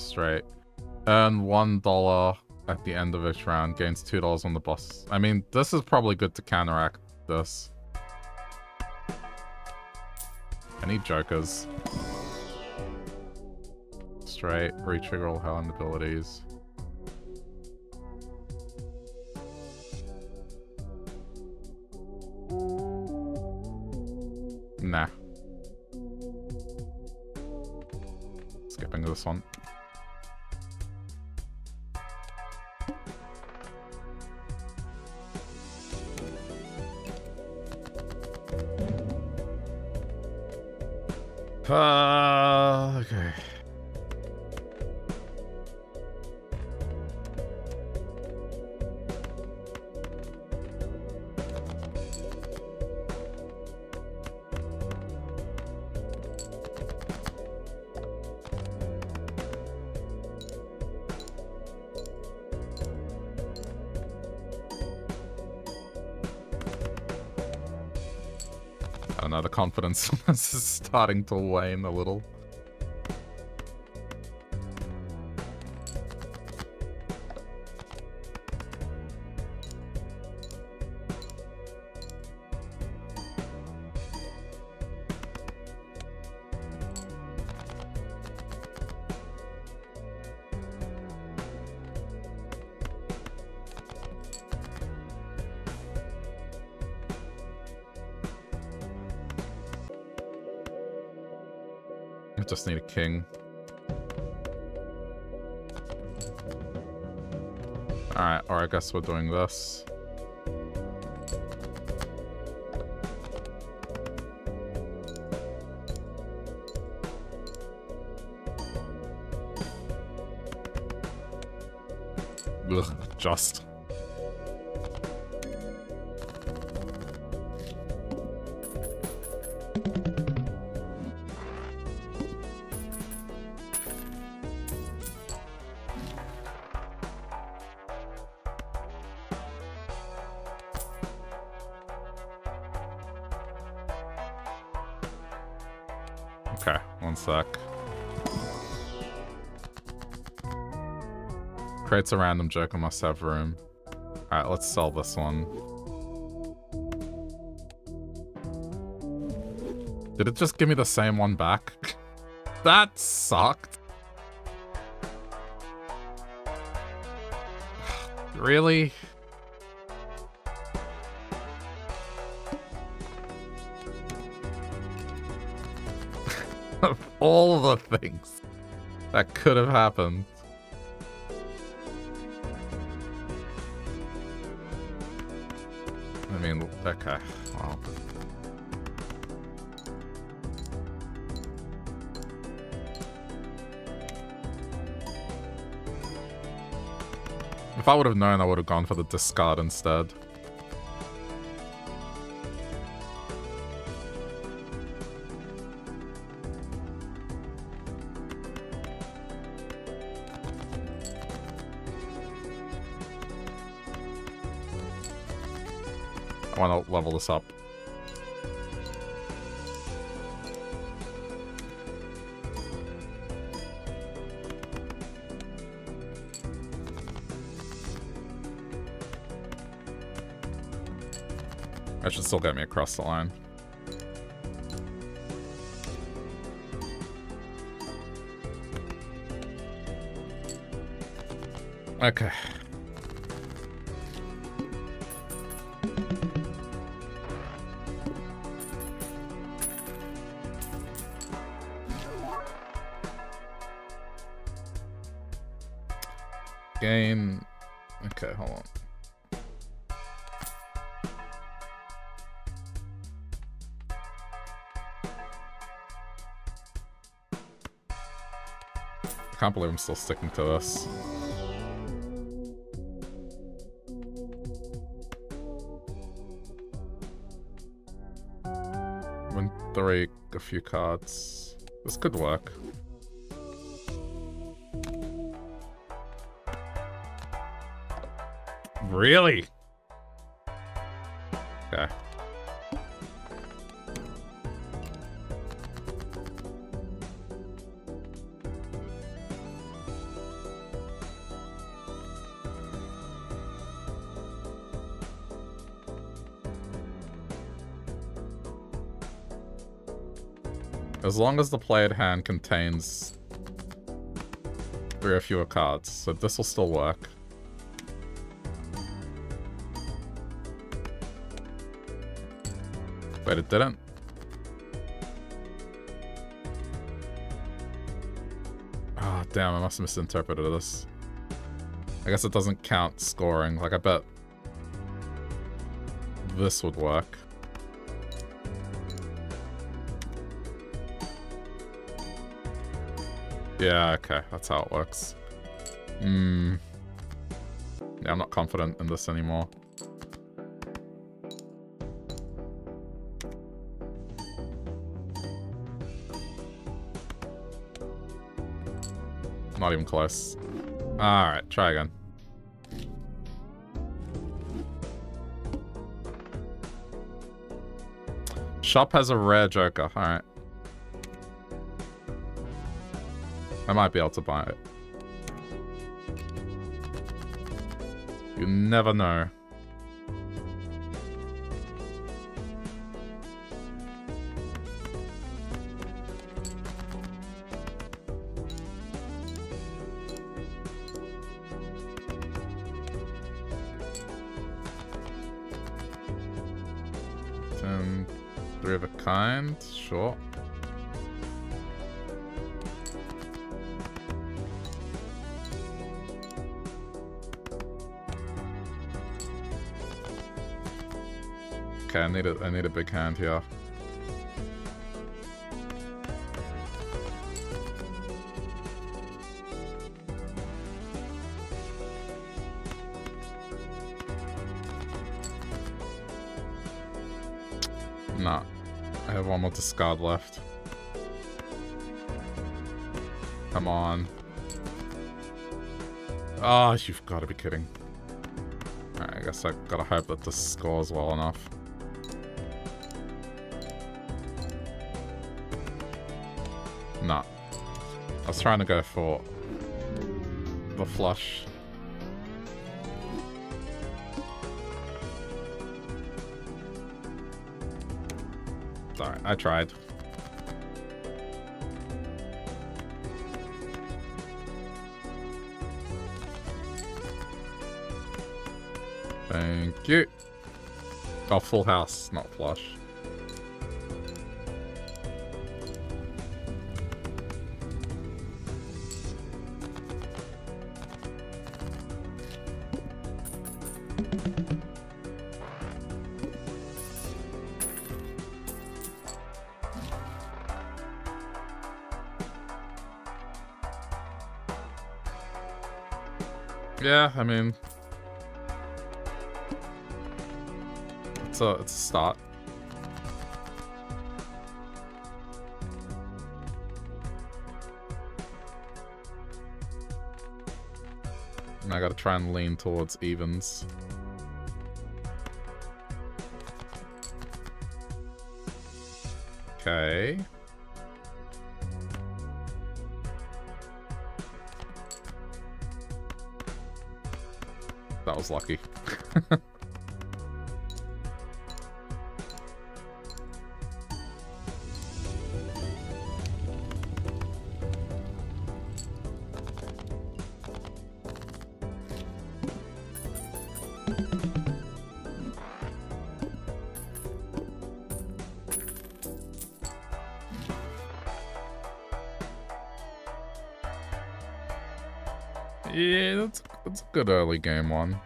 Straight. Earn one dollar at the end of each round. Gains two dollars on the boss. I mean, this is probably good to counteract this. I need jokers. Straight, retrigger all Helen abilities. Nah. Skipping this one. Uh, confidence is starting to wane a little. We're doing this. Ugh, just. Creates a random joker must have room. Alright, let's sell this one. Did it just give me the same one back? that sucked. really? of all the things that could have happened. Okay, well. If I would have known, I would have gone for the discard instead. Level this up. That should still get me across the line. Okay. Still sticking to this. Win three, a few cards. This could work. Really? Okay. As long as the played hand contains three or fewer cards, so this will still work. But it didn't. Oh, damn, I must have misinterpreted this. I guess it doesn't count scoring. Like, I bet this would work. Yeah, okay, that's how it works. Hmm. Yeah, I'm not confident in this anymore. Not even close. Alright, try again. Shop has a rare Joker. Alright. I might be able to buy it. You never know. Um, three of a kind, sure. Need a I need a big hand here. Nah. I have one more discard left. Come on. Oh, you've got to be kidding. I guess I gotta hope that this scores well enough. Was trying to go for the flush. Alright, I tried. Thank you. Oh, full house, not flush. I mean... It's a, it's a start. And I gotta try and lean towards evens. Okay. That's a good early game one.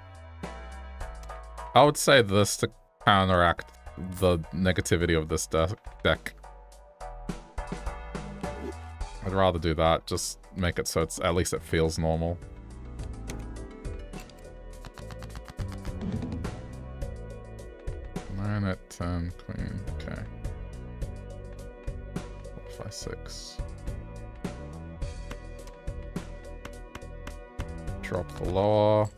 I would say this to counteract the negativity of this de deck. I'd rather do that, just make it so it's at least it feels normal. Nine at ten, queen, okay. Four, five, six. Drop the lower.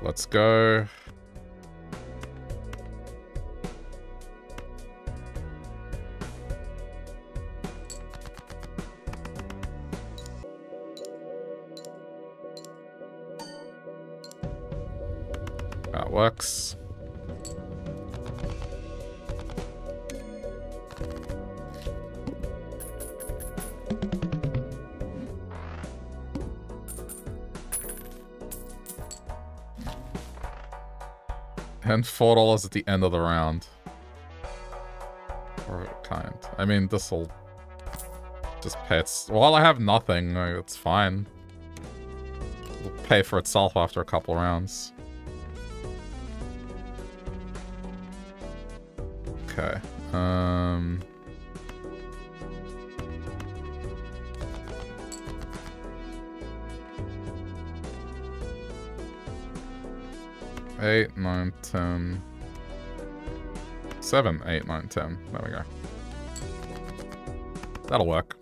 Let's go. The end of the round. Or kind. I mean, this'll just pets. While I have nothing, it's fine. It'll pay for itself after a couple rounds. Okay. Um... Eight, nine, ten seven, eight, nine, ten. There we go. That'll work.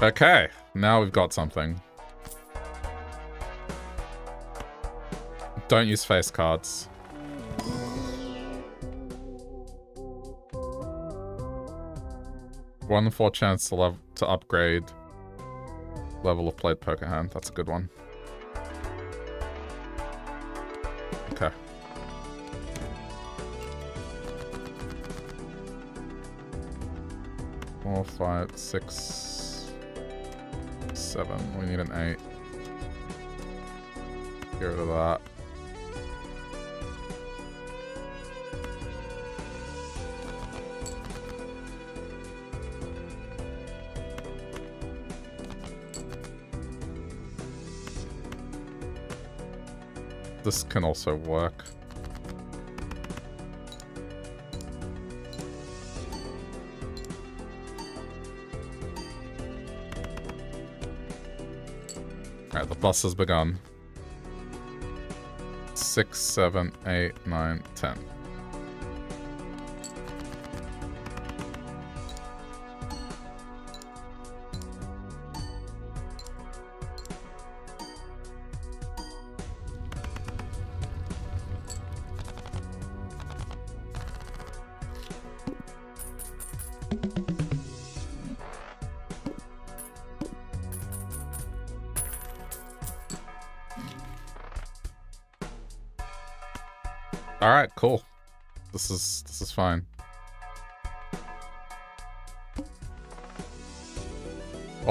Okay, now we've got something. Don't use face cards. One in four chance to, to upgrade level of played poker hand. That's a good one. Okay. Four, five, six, seven. We need an eight. Get rid of that. This can also work. Alright, the bus has begun. Six, seven, eight, nine, ten.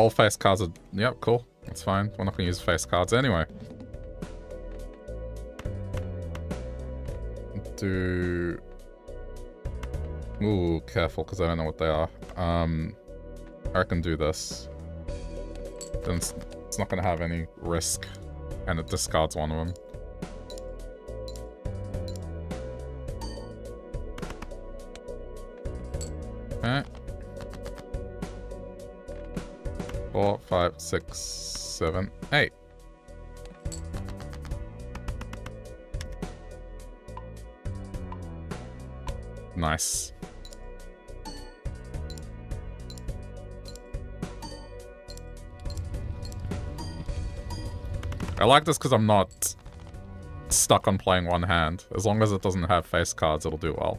All face cards are yep, cool. That's fine. We're not gonna use face cards anyway. Do Ooh, careful, because I don't know what they are. Um I can do this. Then it's, it's not gonna have any risk. And it discards one of them. Six, seven, eight. Nice. I like this because I'm not stuck on playing one hand. As long as it doesn't have face cards, it'll do well.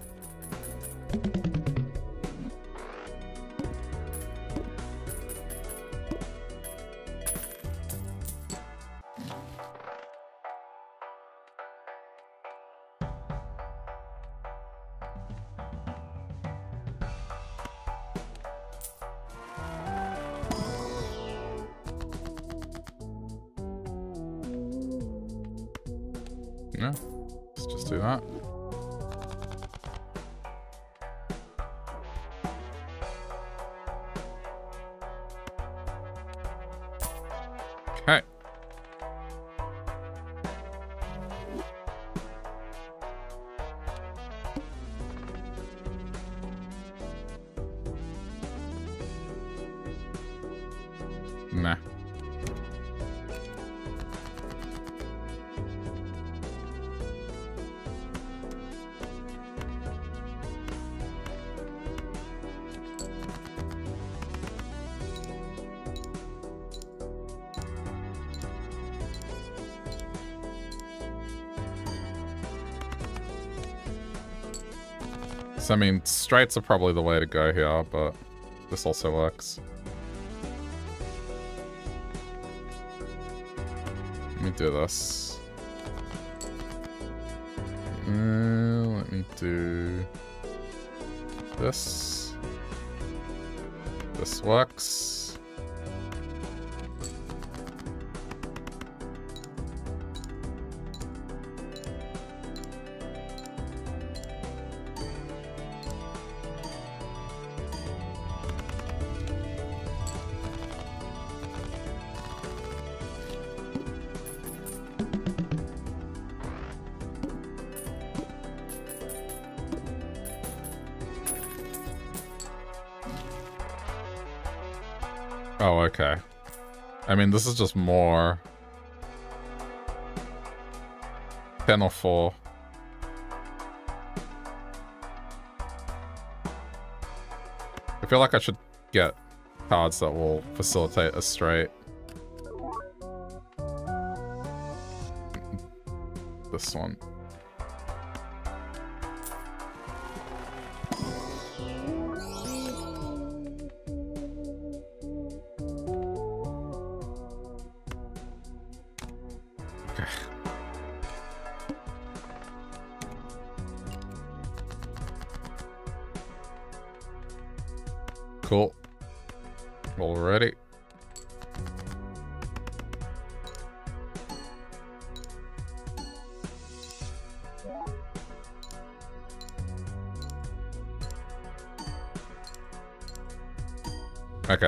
I mean, straights are probably the way to go here, but this also works. Let me do this. Uh, let me do this. This works. Mean, this is just more... 10 or 4. I feel like I should get cards that will facilitate a straight. This one.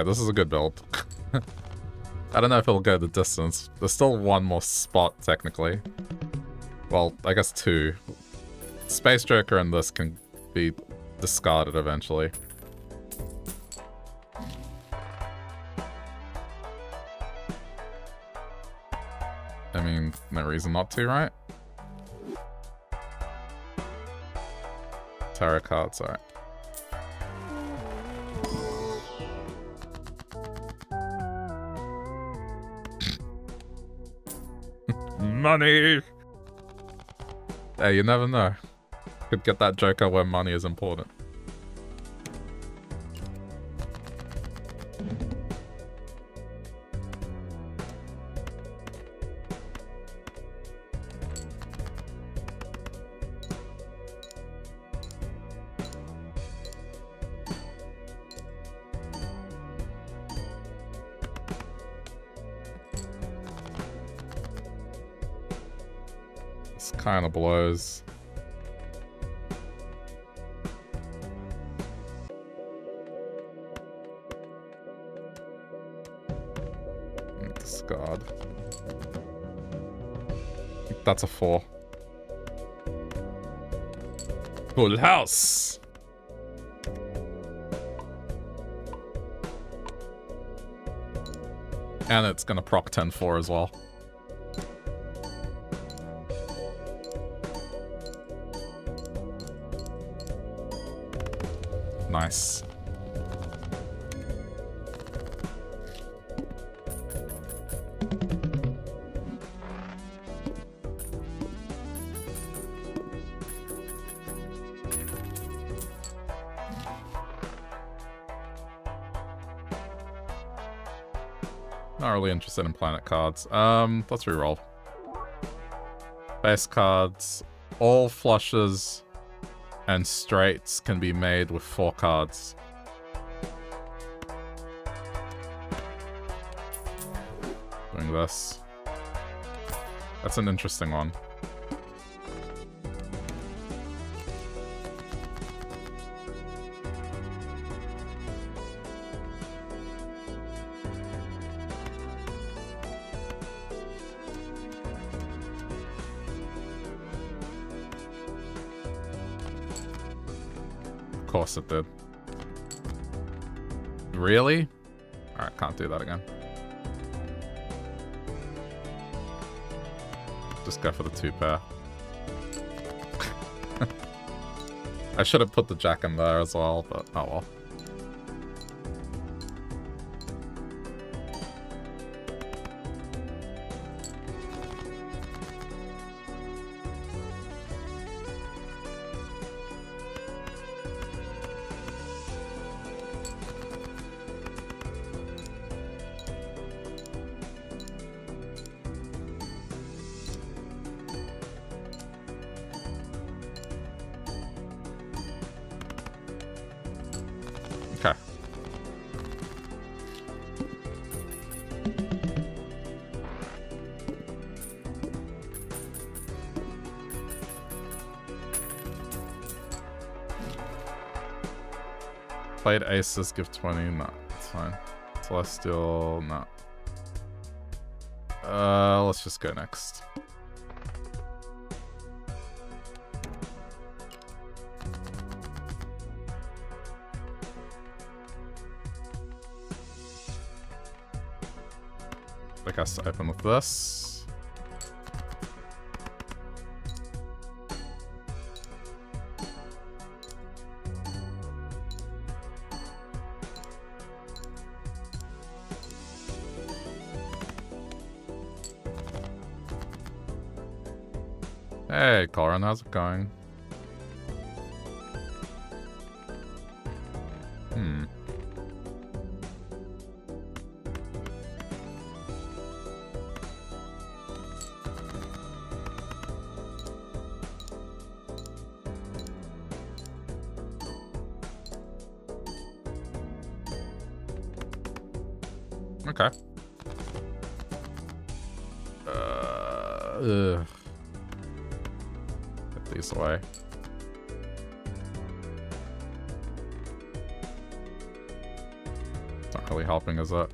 This is a good build. I don't know if it'll go the distance. There's still one more spot, technically. Well, I guess two. Space Joker and this can be discarded eventually. I mean, no reason not to, right? Tarot cards, alright. Money! Hey, you never know. Could get that Joker where money is important. And it's gonna proc 10-4 as well. Nice. Interested in planet cards. Um, let's reroll. Base cards. All flushes and straights can be made with four cards. Doing this. That's an interesting one. It did. Really? Alright, can't do that again. Just go for the two pair. I should have put the jack in there as well, but oh well. Played Aces, give 20. No, it's fine. Celestial, no. Uh, let's just go next. I guess open with this. Hey, how's it going? Hmm. Okay. Uh, ugh. These away. Not really helping, is it?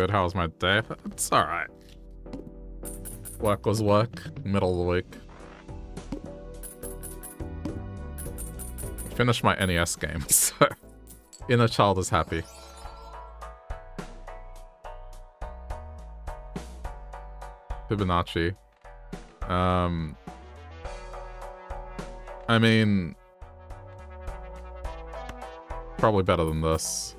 Good. How was my day? It's alright. Work was work. Middle of the week. Finished my NES game, so... Inner child is happy. Fibonacci. Um... I mean... Probably better than this.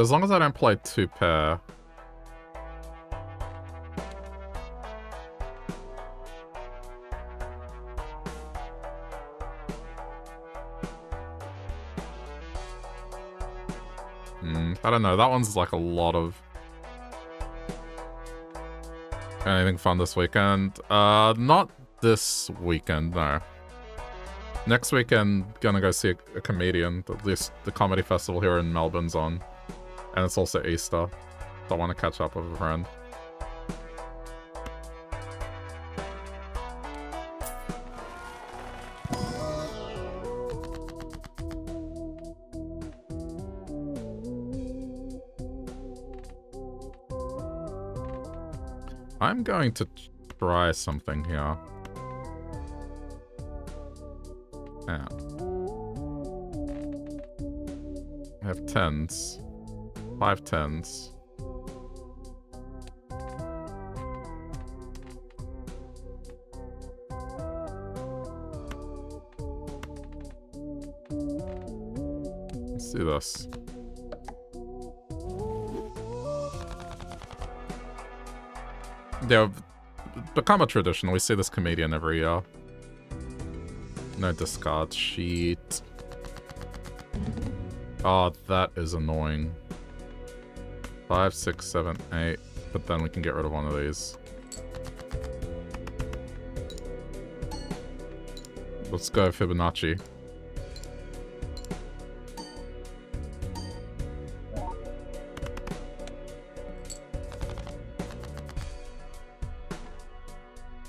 So as long as I don't play two pair... Hmm, I don't know, that one's like a lot of... Anything fun this weekend? Uh, not this weekend, no. Next weekend, gonna go see a, a comedian. least the comedy festival here in Melbourne's on. And it's also Easter. So I want to catch up with a friend. I'm going to try something here. Yeah. I have tens. Five tens. Let's do this. They've become a tradition. We see this comedian every year. No discard sheet. Oh, that is annoying. Five, six, seven, eight. But then we can get rid of one of these. Let's go Fibonacci.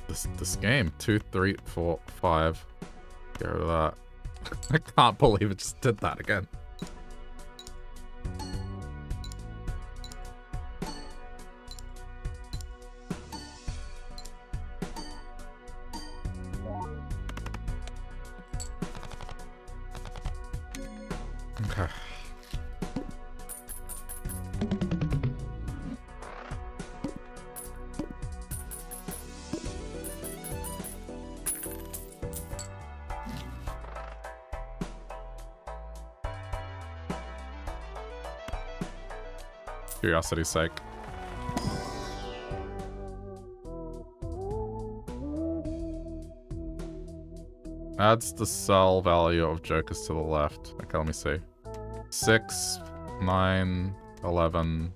This, this game. Two, three, four, five. Get rid of that. I can't believe it just did that again. Curiosity's sake. Adds the sell value of jokers to the left. Okay, let me see. 6, 9, 11,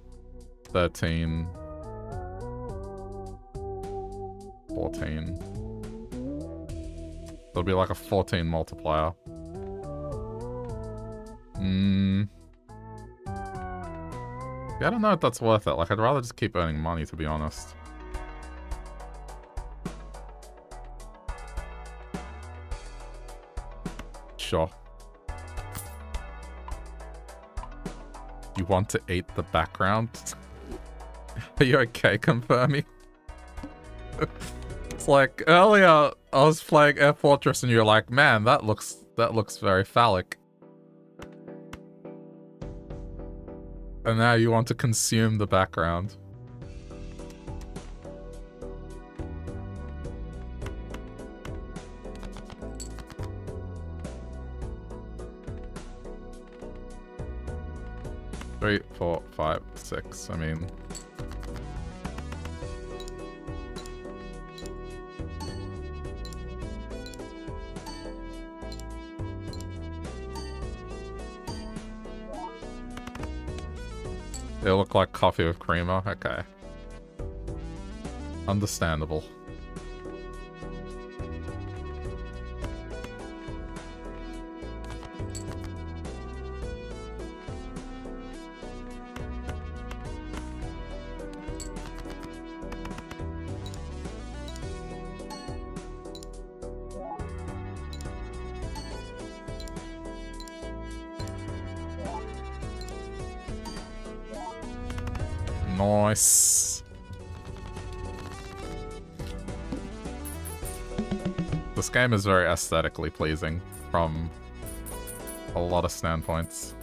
13, 14. It'll be like a 14 multiplier. Hmm. Yeah, I don't know if that's worth it. Like, I'd rather just keep earning money, to be honest. Sure. You want to eat the background? Are you okay, confirming? it's like earlier I was playing Air Fortress and you're like, man, that looks that looks very phallic. And now you want to consume the background. Three, four, five, six. I mean... look like coffee with creamer? Okay. Understandable. Game is very aesthetically pleasing from a lot of standpoints.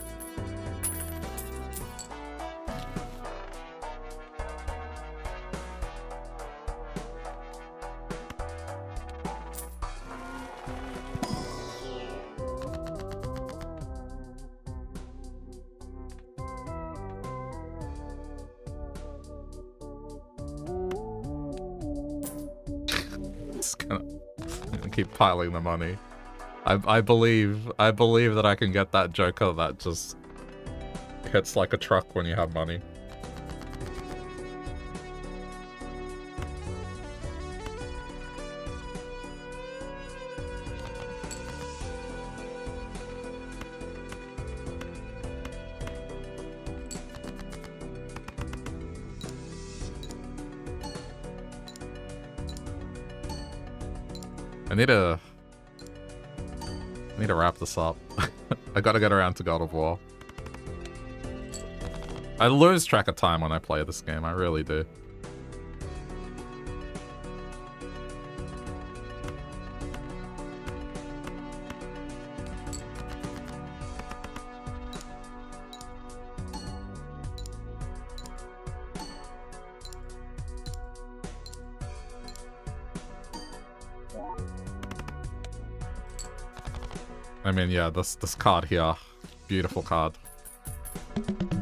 Piling the money. I, I believe, I believe that I can get that Joker that just hits like a truck when you have money. I need to... I need to wrap this up. I gotta get around to God of War. I lose track of time when I play this game, I really do. Yeah, this this card here, beautiful card.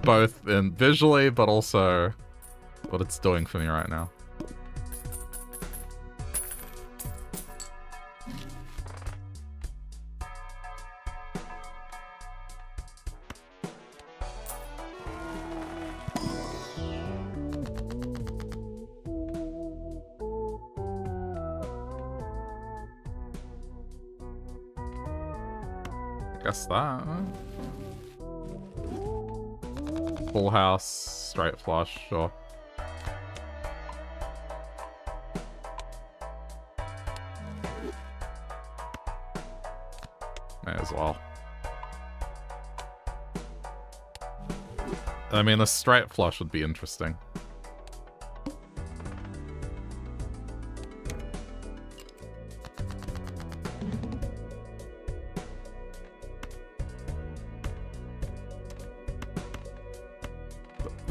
Both in visually, but also what it's doing for me right now. May as well. I mean, a straight flush would be interesting.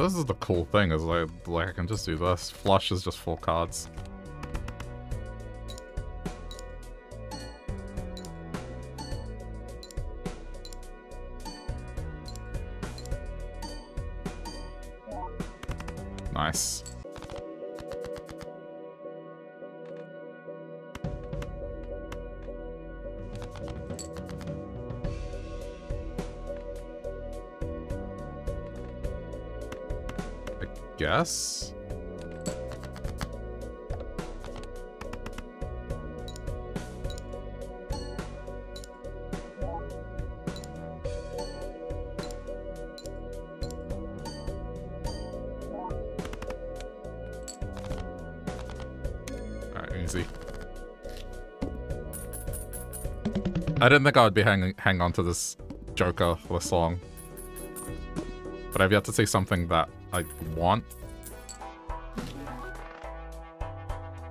This is the cool thing, is like, like I can just do this. Flush is just four cards. didn't think I would be hanging hang on to this Joker this long. But I've yet to see something that I want.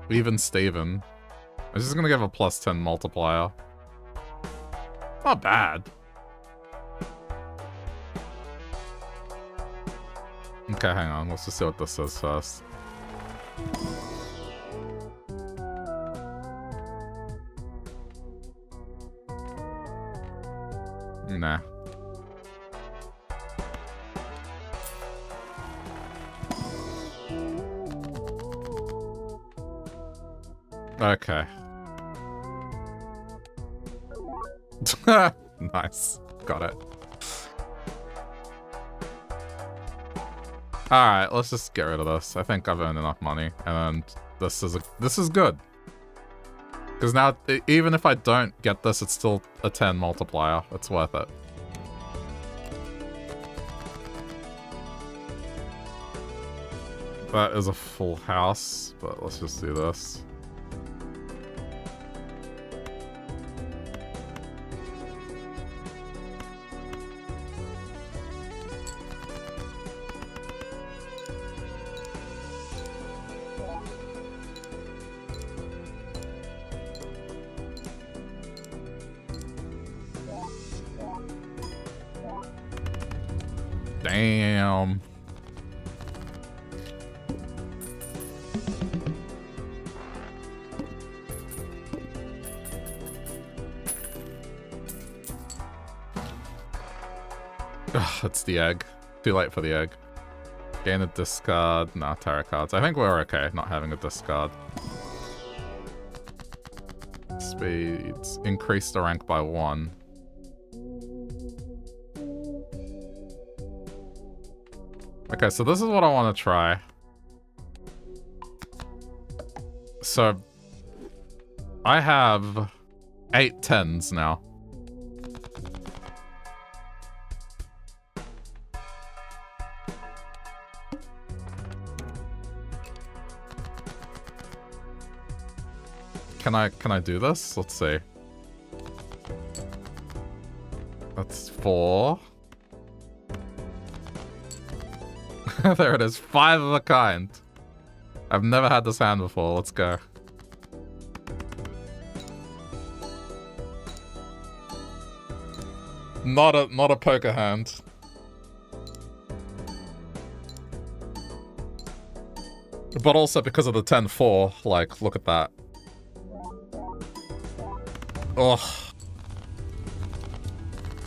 Even Steven. I'm just gonna give a plus 10 multiplier. Not bad. Okay, hang on. Let's just see what this is first. Let's just get rid of this. I think I've earned enough money. And this is a, this is good. Because now, even if I don't get this, it's still a 10 multiplier. It's worth it. That is a full house, but let's just do this. It's the egg. Too late for the egg. Gain a discard. Nah, tarot cards. I think we're okay not having a discard. Speeds. Increase the rank by one. Okay, so this is what I want to try. So, I have eight tens now. Can I can I do this? Let's see. That's four. there it is. Five of a kind. I've never had this hand before. Let's go. Not a not a poker hand. But also because of the 10-4, like, look at that. Ugh.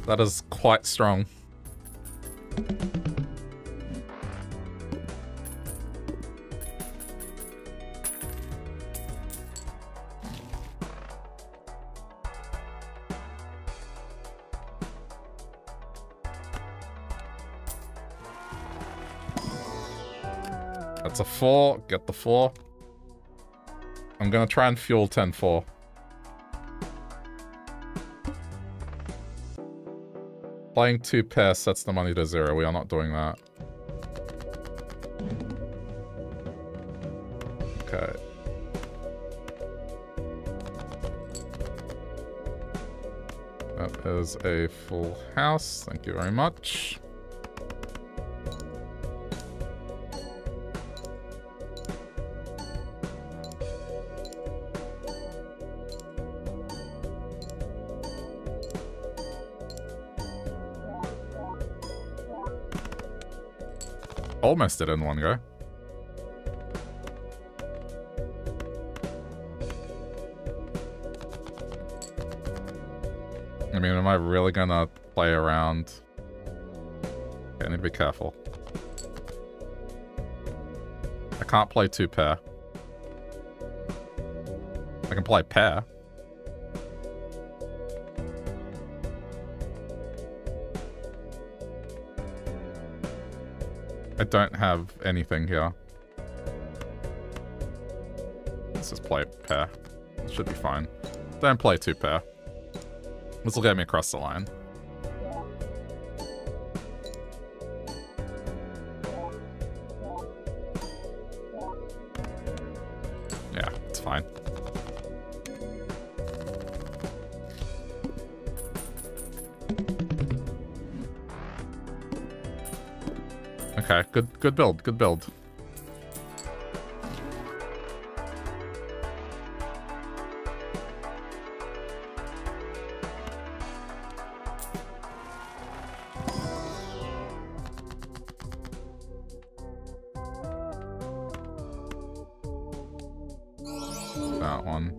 That is quite strong. That's a 4. Get the 4. I'm gonna try and fuel 10-4. Playing two pairs sets the money to zero. We are not doing that. Okay. That is a full house. Thank you very much. Almost in one go. I mean, am I really gonna play around? Okay, I need to be careful. I can't play two pair. I can play pair. I don't have anything here. Let's just play pair. Should be fine. Don't play two pair. This will get me across the line. Good, good build, good build. That one.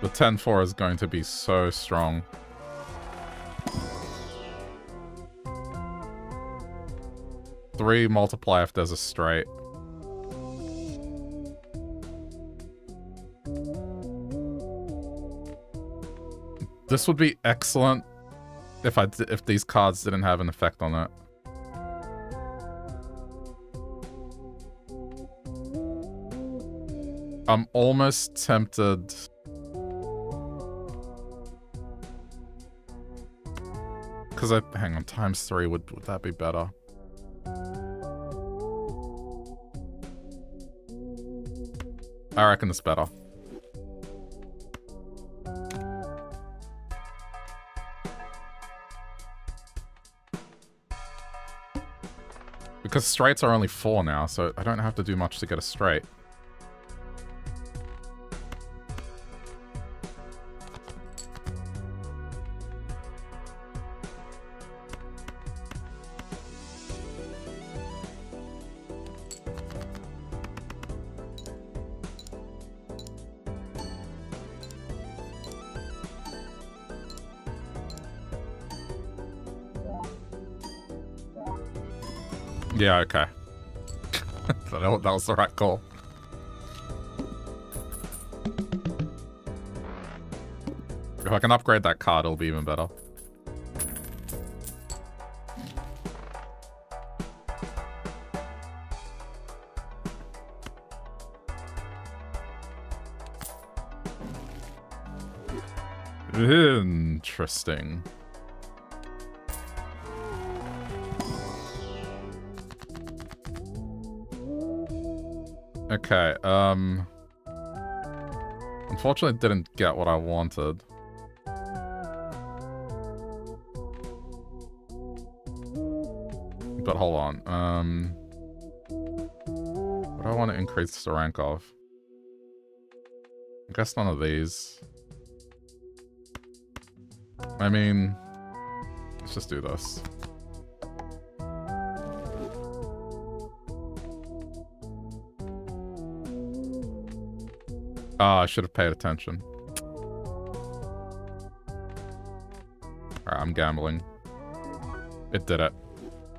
The 10-4 is going to be so strong. Three multiply if there's a straight. This would be excellent if I if these cards didn't have an effect on it. I'm almost tempted... Because I... Hang on, times three, would, would that be better? I reckon it's better. Because straights are only four now, so I don't have to do much to get a straight. Yeah, okay. that was the right call. If I can upgrade that card, it'll be even better. Interesting. Okay, um... Unfortunately didn't get what I wanted. But hold on, um... What do I want to increase the rank of? I guess none of these. I mean... Let's just do this. Oh, I should have paid attention. Alright, I'm gambling. It did it.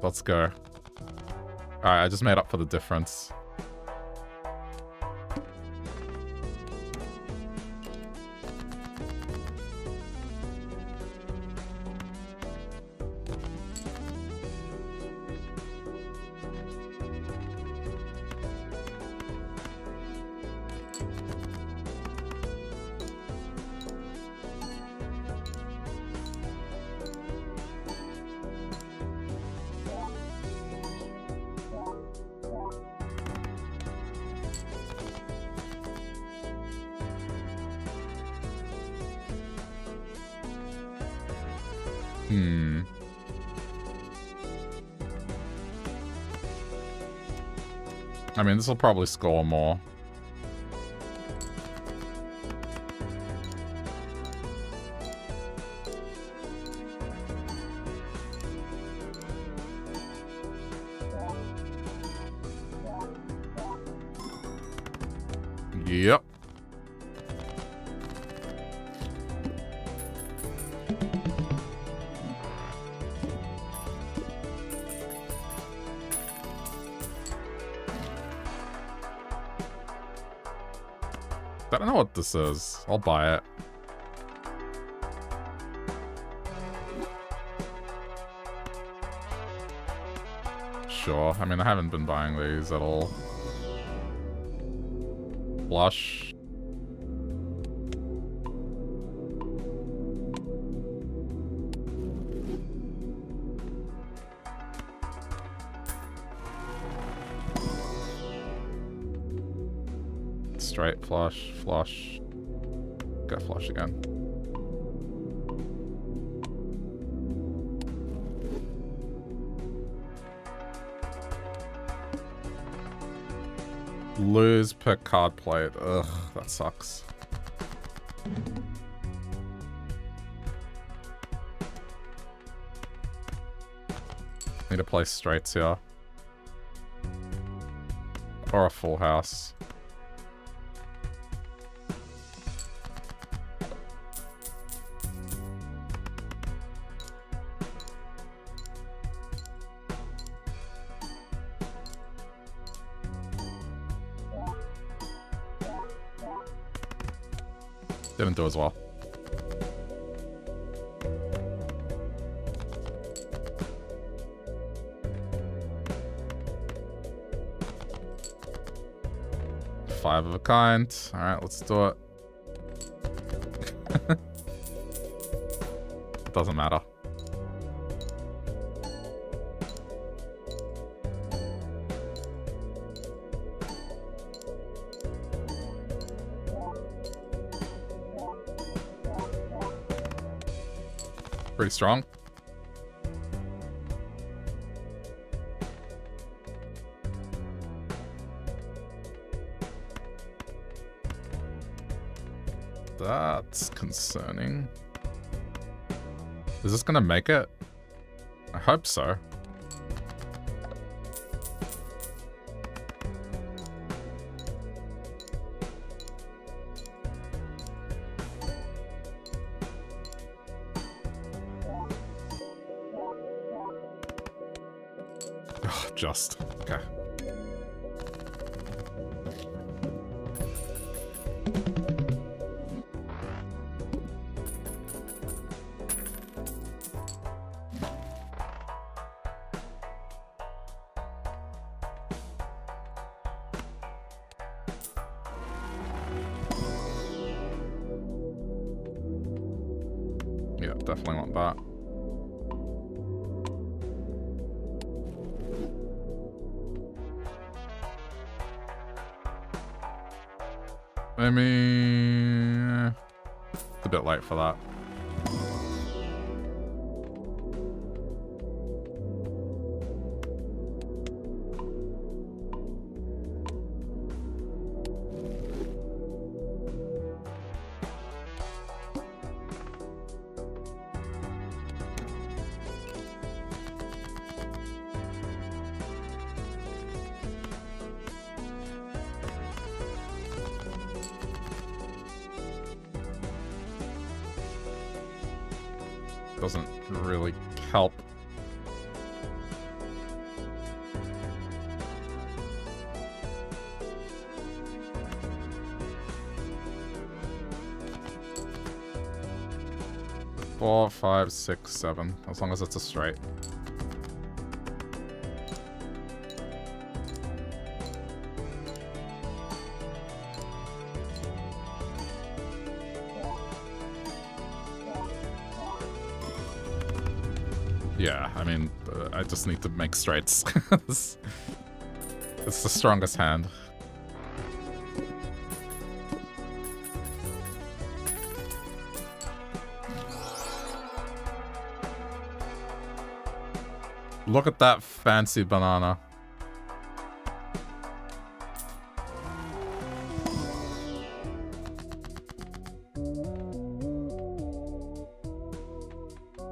Let's go. Alright, I just made up for the difference. This will probably score more. I'll buy it. Sure. I mean, I haven't been buying these at all. Blush. Card played. Ugh, that sucks. Need to play straights here. Or a full house. As well. Five of a kind. Alright, let's do it. Doesn't matter. Strong. That's concerning. Is this gonna make it? I hope so. Oh, just. Okay. For that. Six, seven. As long as it's a straight. Yeah, I mean, uh, I just need to make straights. it's, it's the strongest hand. Look at that fancy banana.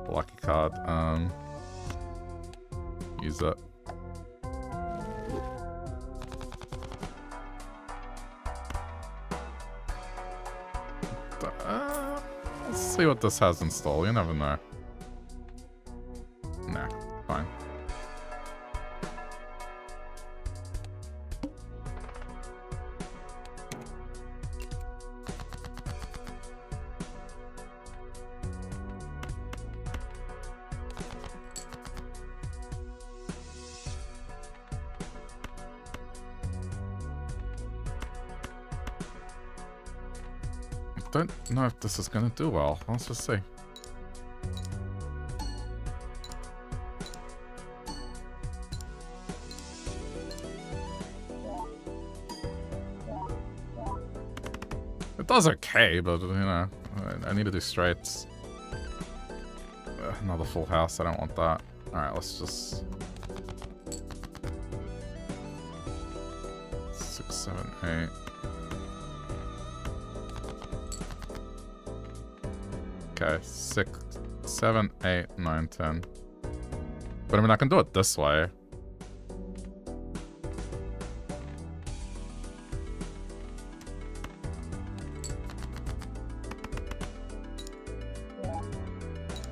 Lucky card. Um, use it. Uh, let's see what this has installed. You never know. This is going to do well. Let's just see. It does okay, but, you know, I, need to do straights. Another full house, I don't want that. Alright, let's just... Six, seven, eight... seven, eight, nine, ten. But I mean, I can do it this way.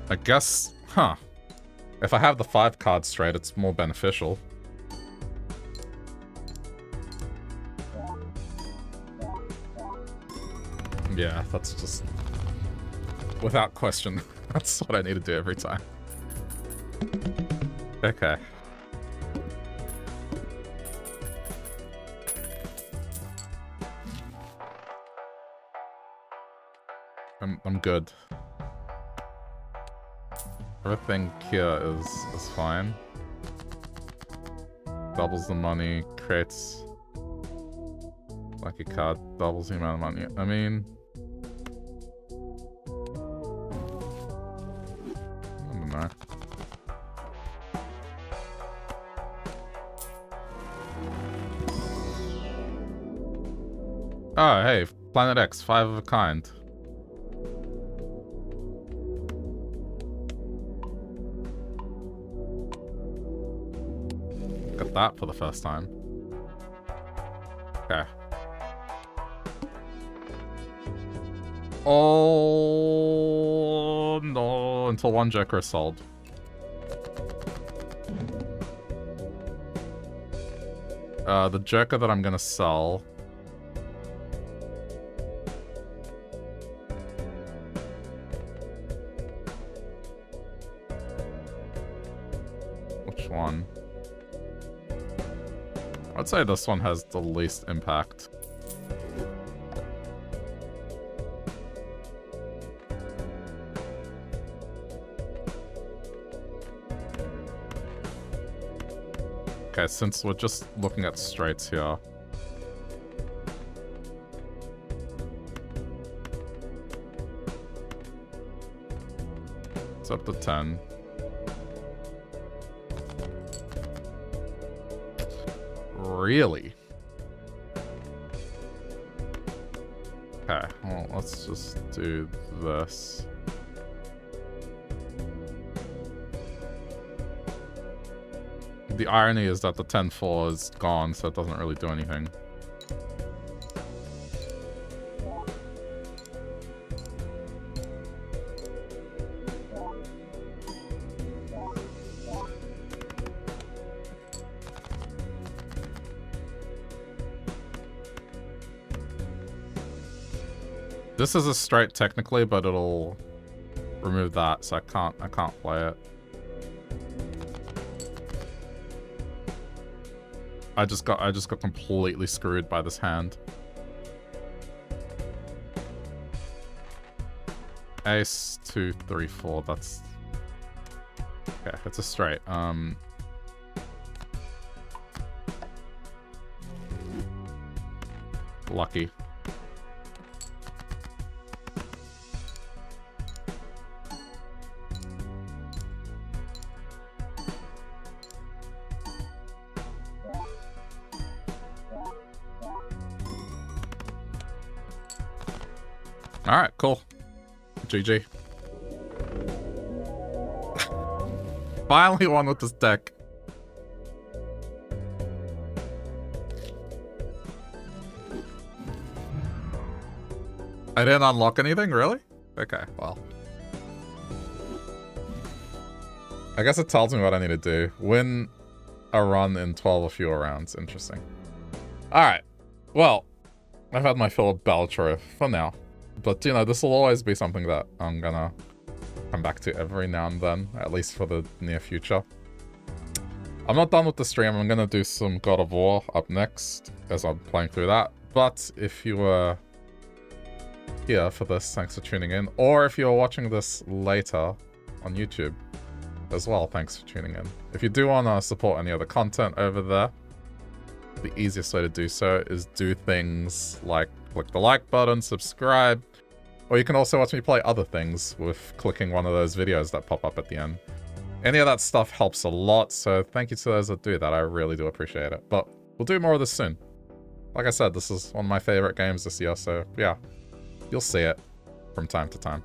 I guess, huh. If I have the five card straight, it's more beneficial. Yeah, that's just... Without question, that's what I need to do every time. Okay. I'm, I'm good. Everything here is, is fine. Doubles the money, creates lucky card, doubles the amount of money. I mean... Planet X, five of a kind. Got that for the first time. Okay. Oh no, until one Joker is sold. Uh, the Joker that I'm gonna sell say this one has the least impact. Okay, since we're just looking at straights here. It's up to 10. Really? Okay, well, let's just do this. The irony is that the 10-4 is gone, so it doesn't really do anything. This is a straight technically, but it'll remove that, so I can't I can't play it. I just got I just got completely screwed by this hand. Ace, two, three, four, that's Okay, it's a straight. Um Lucky. GG. Finally one with this deck. I didn't unlock anything, really? Okay, well. I guess it tells me what I need to do. Win a run in 12 or fewer rounds. Interesting. Alright. Well, I've had my fill of Balatro for now. But, you know, this will always be something that I'm gonna come back to every now and then, at least for the near future. I'm not done with the stream. I'm gonna do some God of War up next as I'm playing through that. But if you were here for this, thanks for tuning in. Or if you're watching this later on YouTube as well, thanks for tuning in. If you do want to support any other content over there, the easiest way to do so is do things like click the like button, subscribe, or you can also watch me play other things with clicking one of those videos that pop up at the end. Any of that stuff helps a lot, so thank you to those that do that. I really do appreciate it. But we'll do more of this soon. Like I said, this is one of my favorite games this year, so yeah, you'll see it from time to time.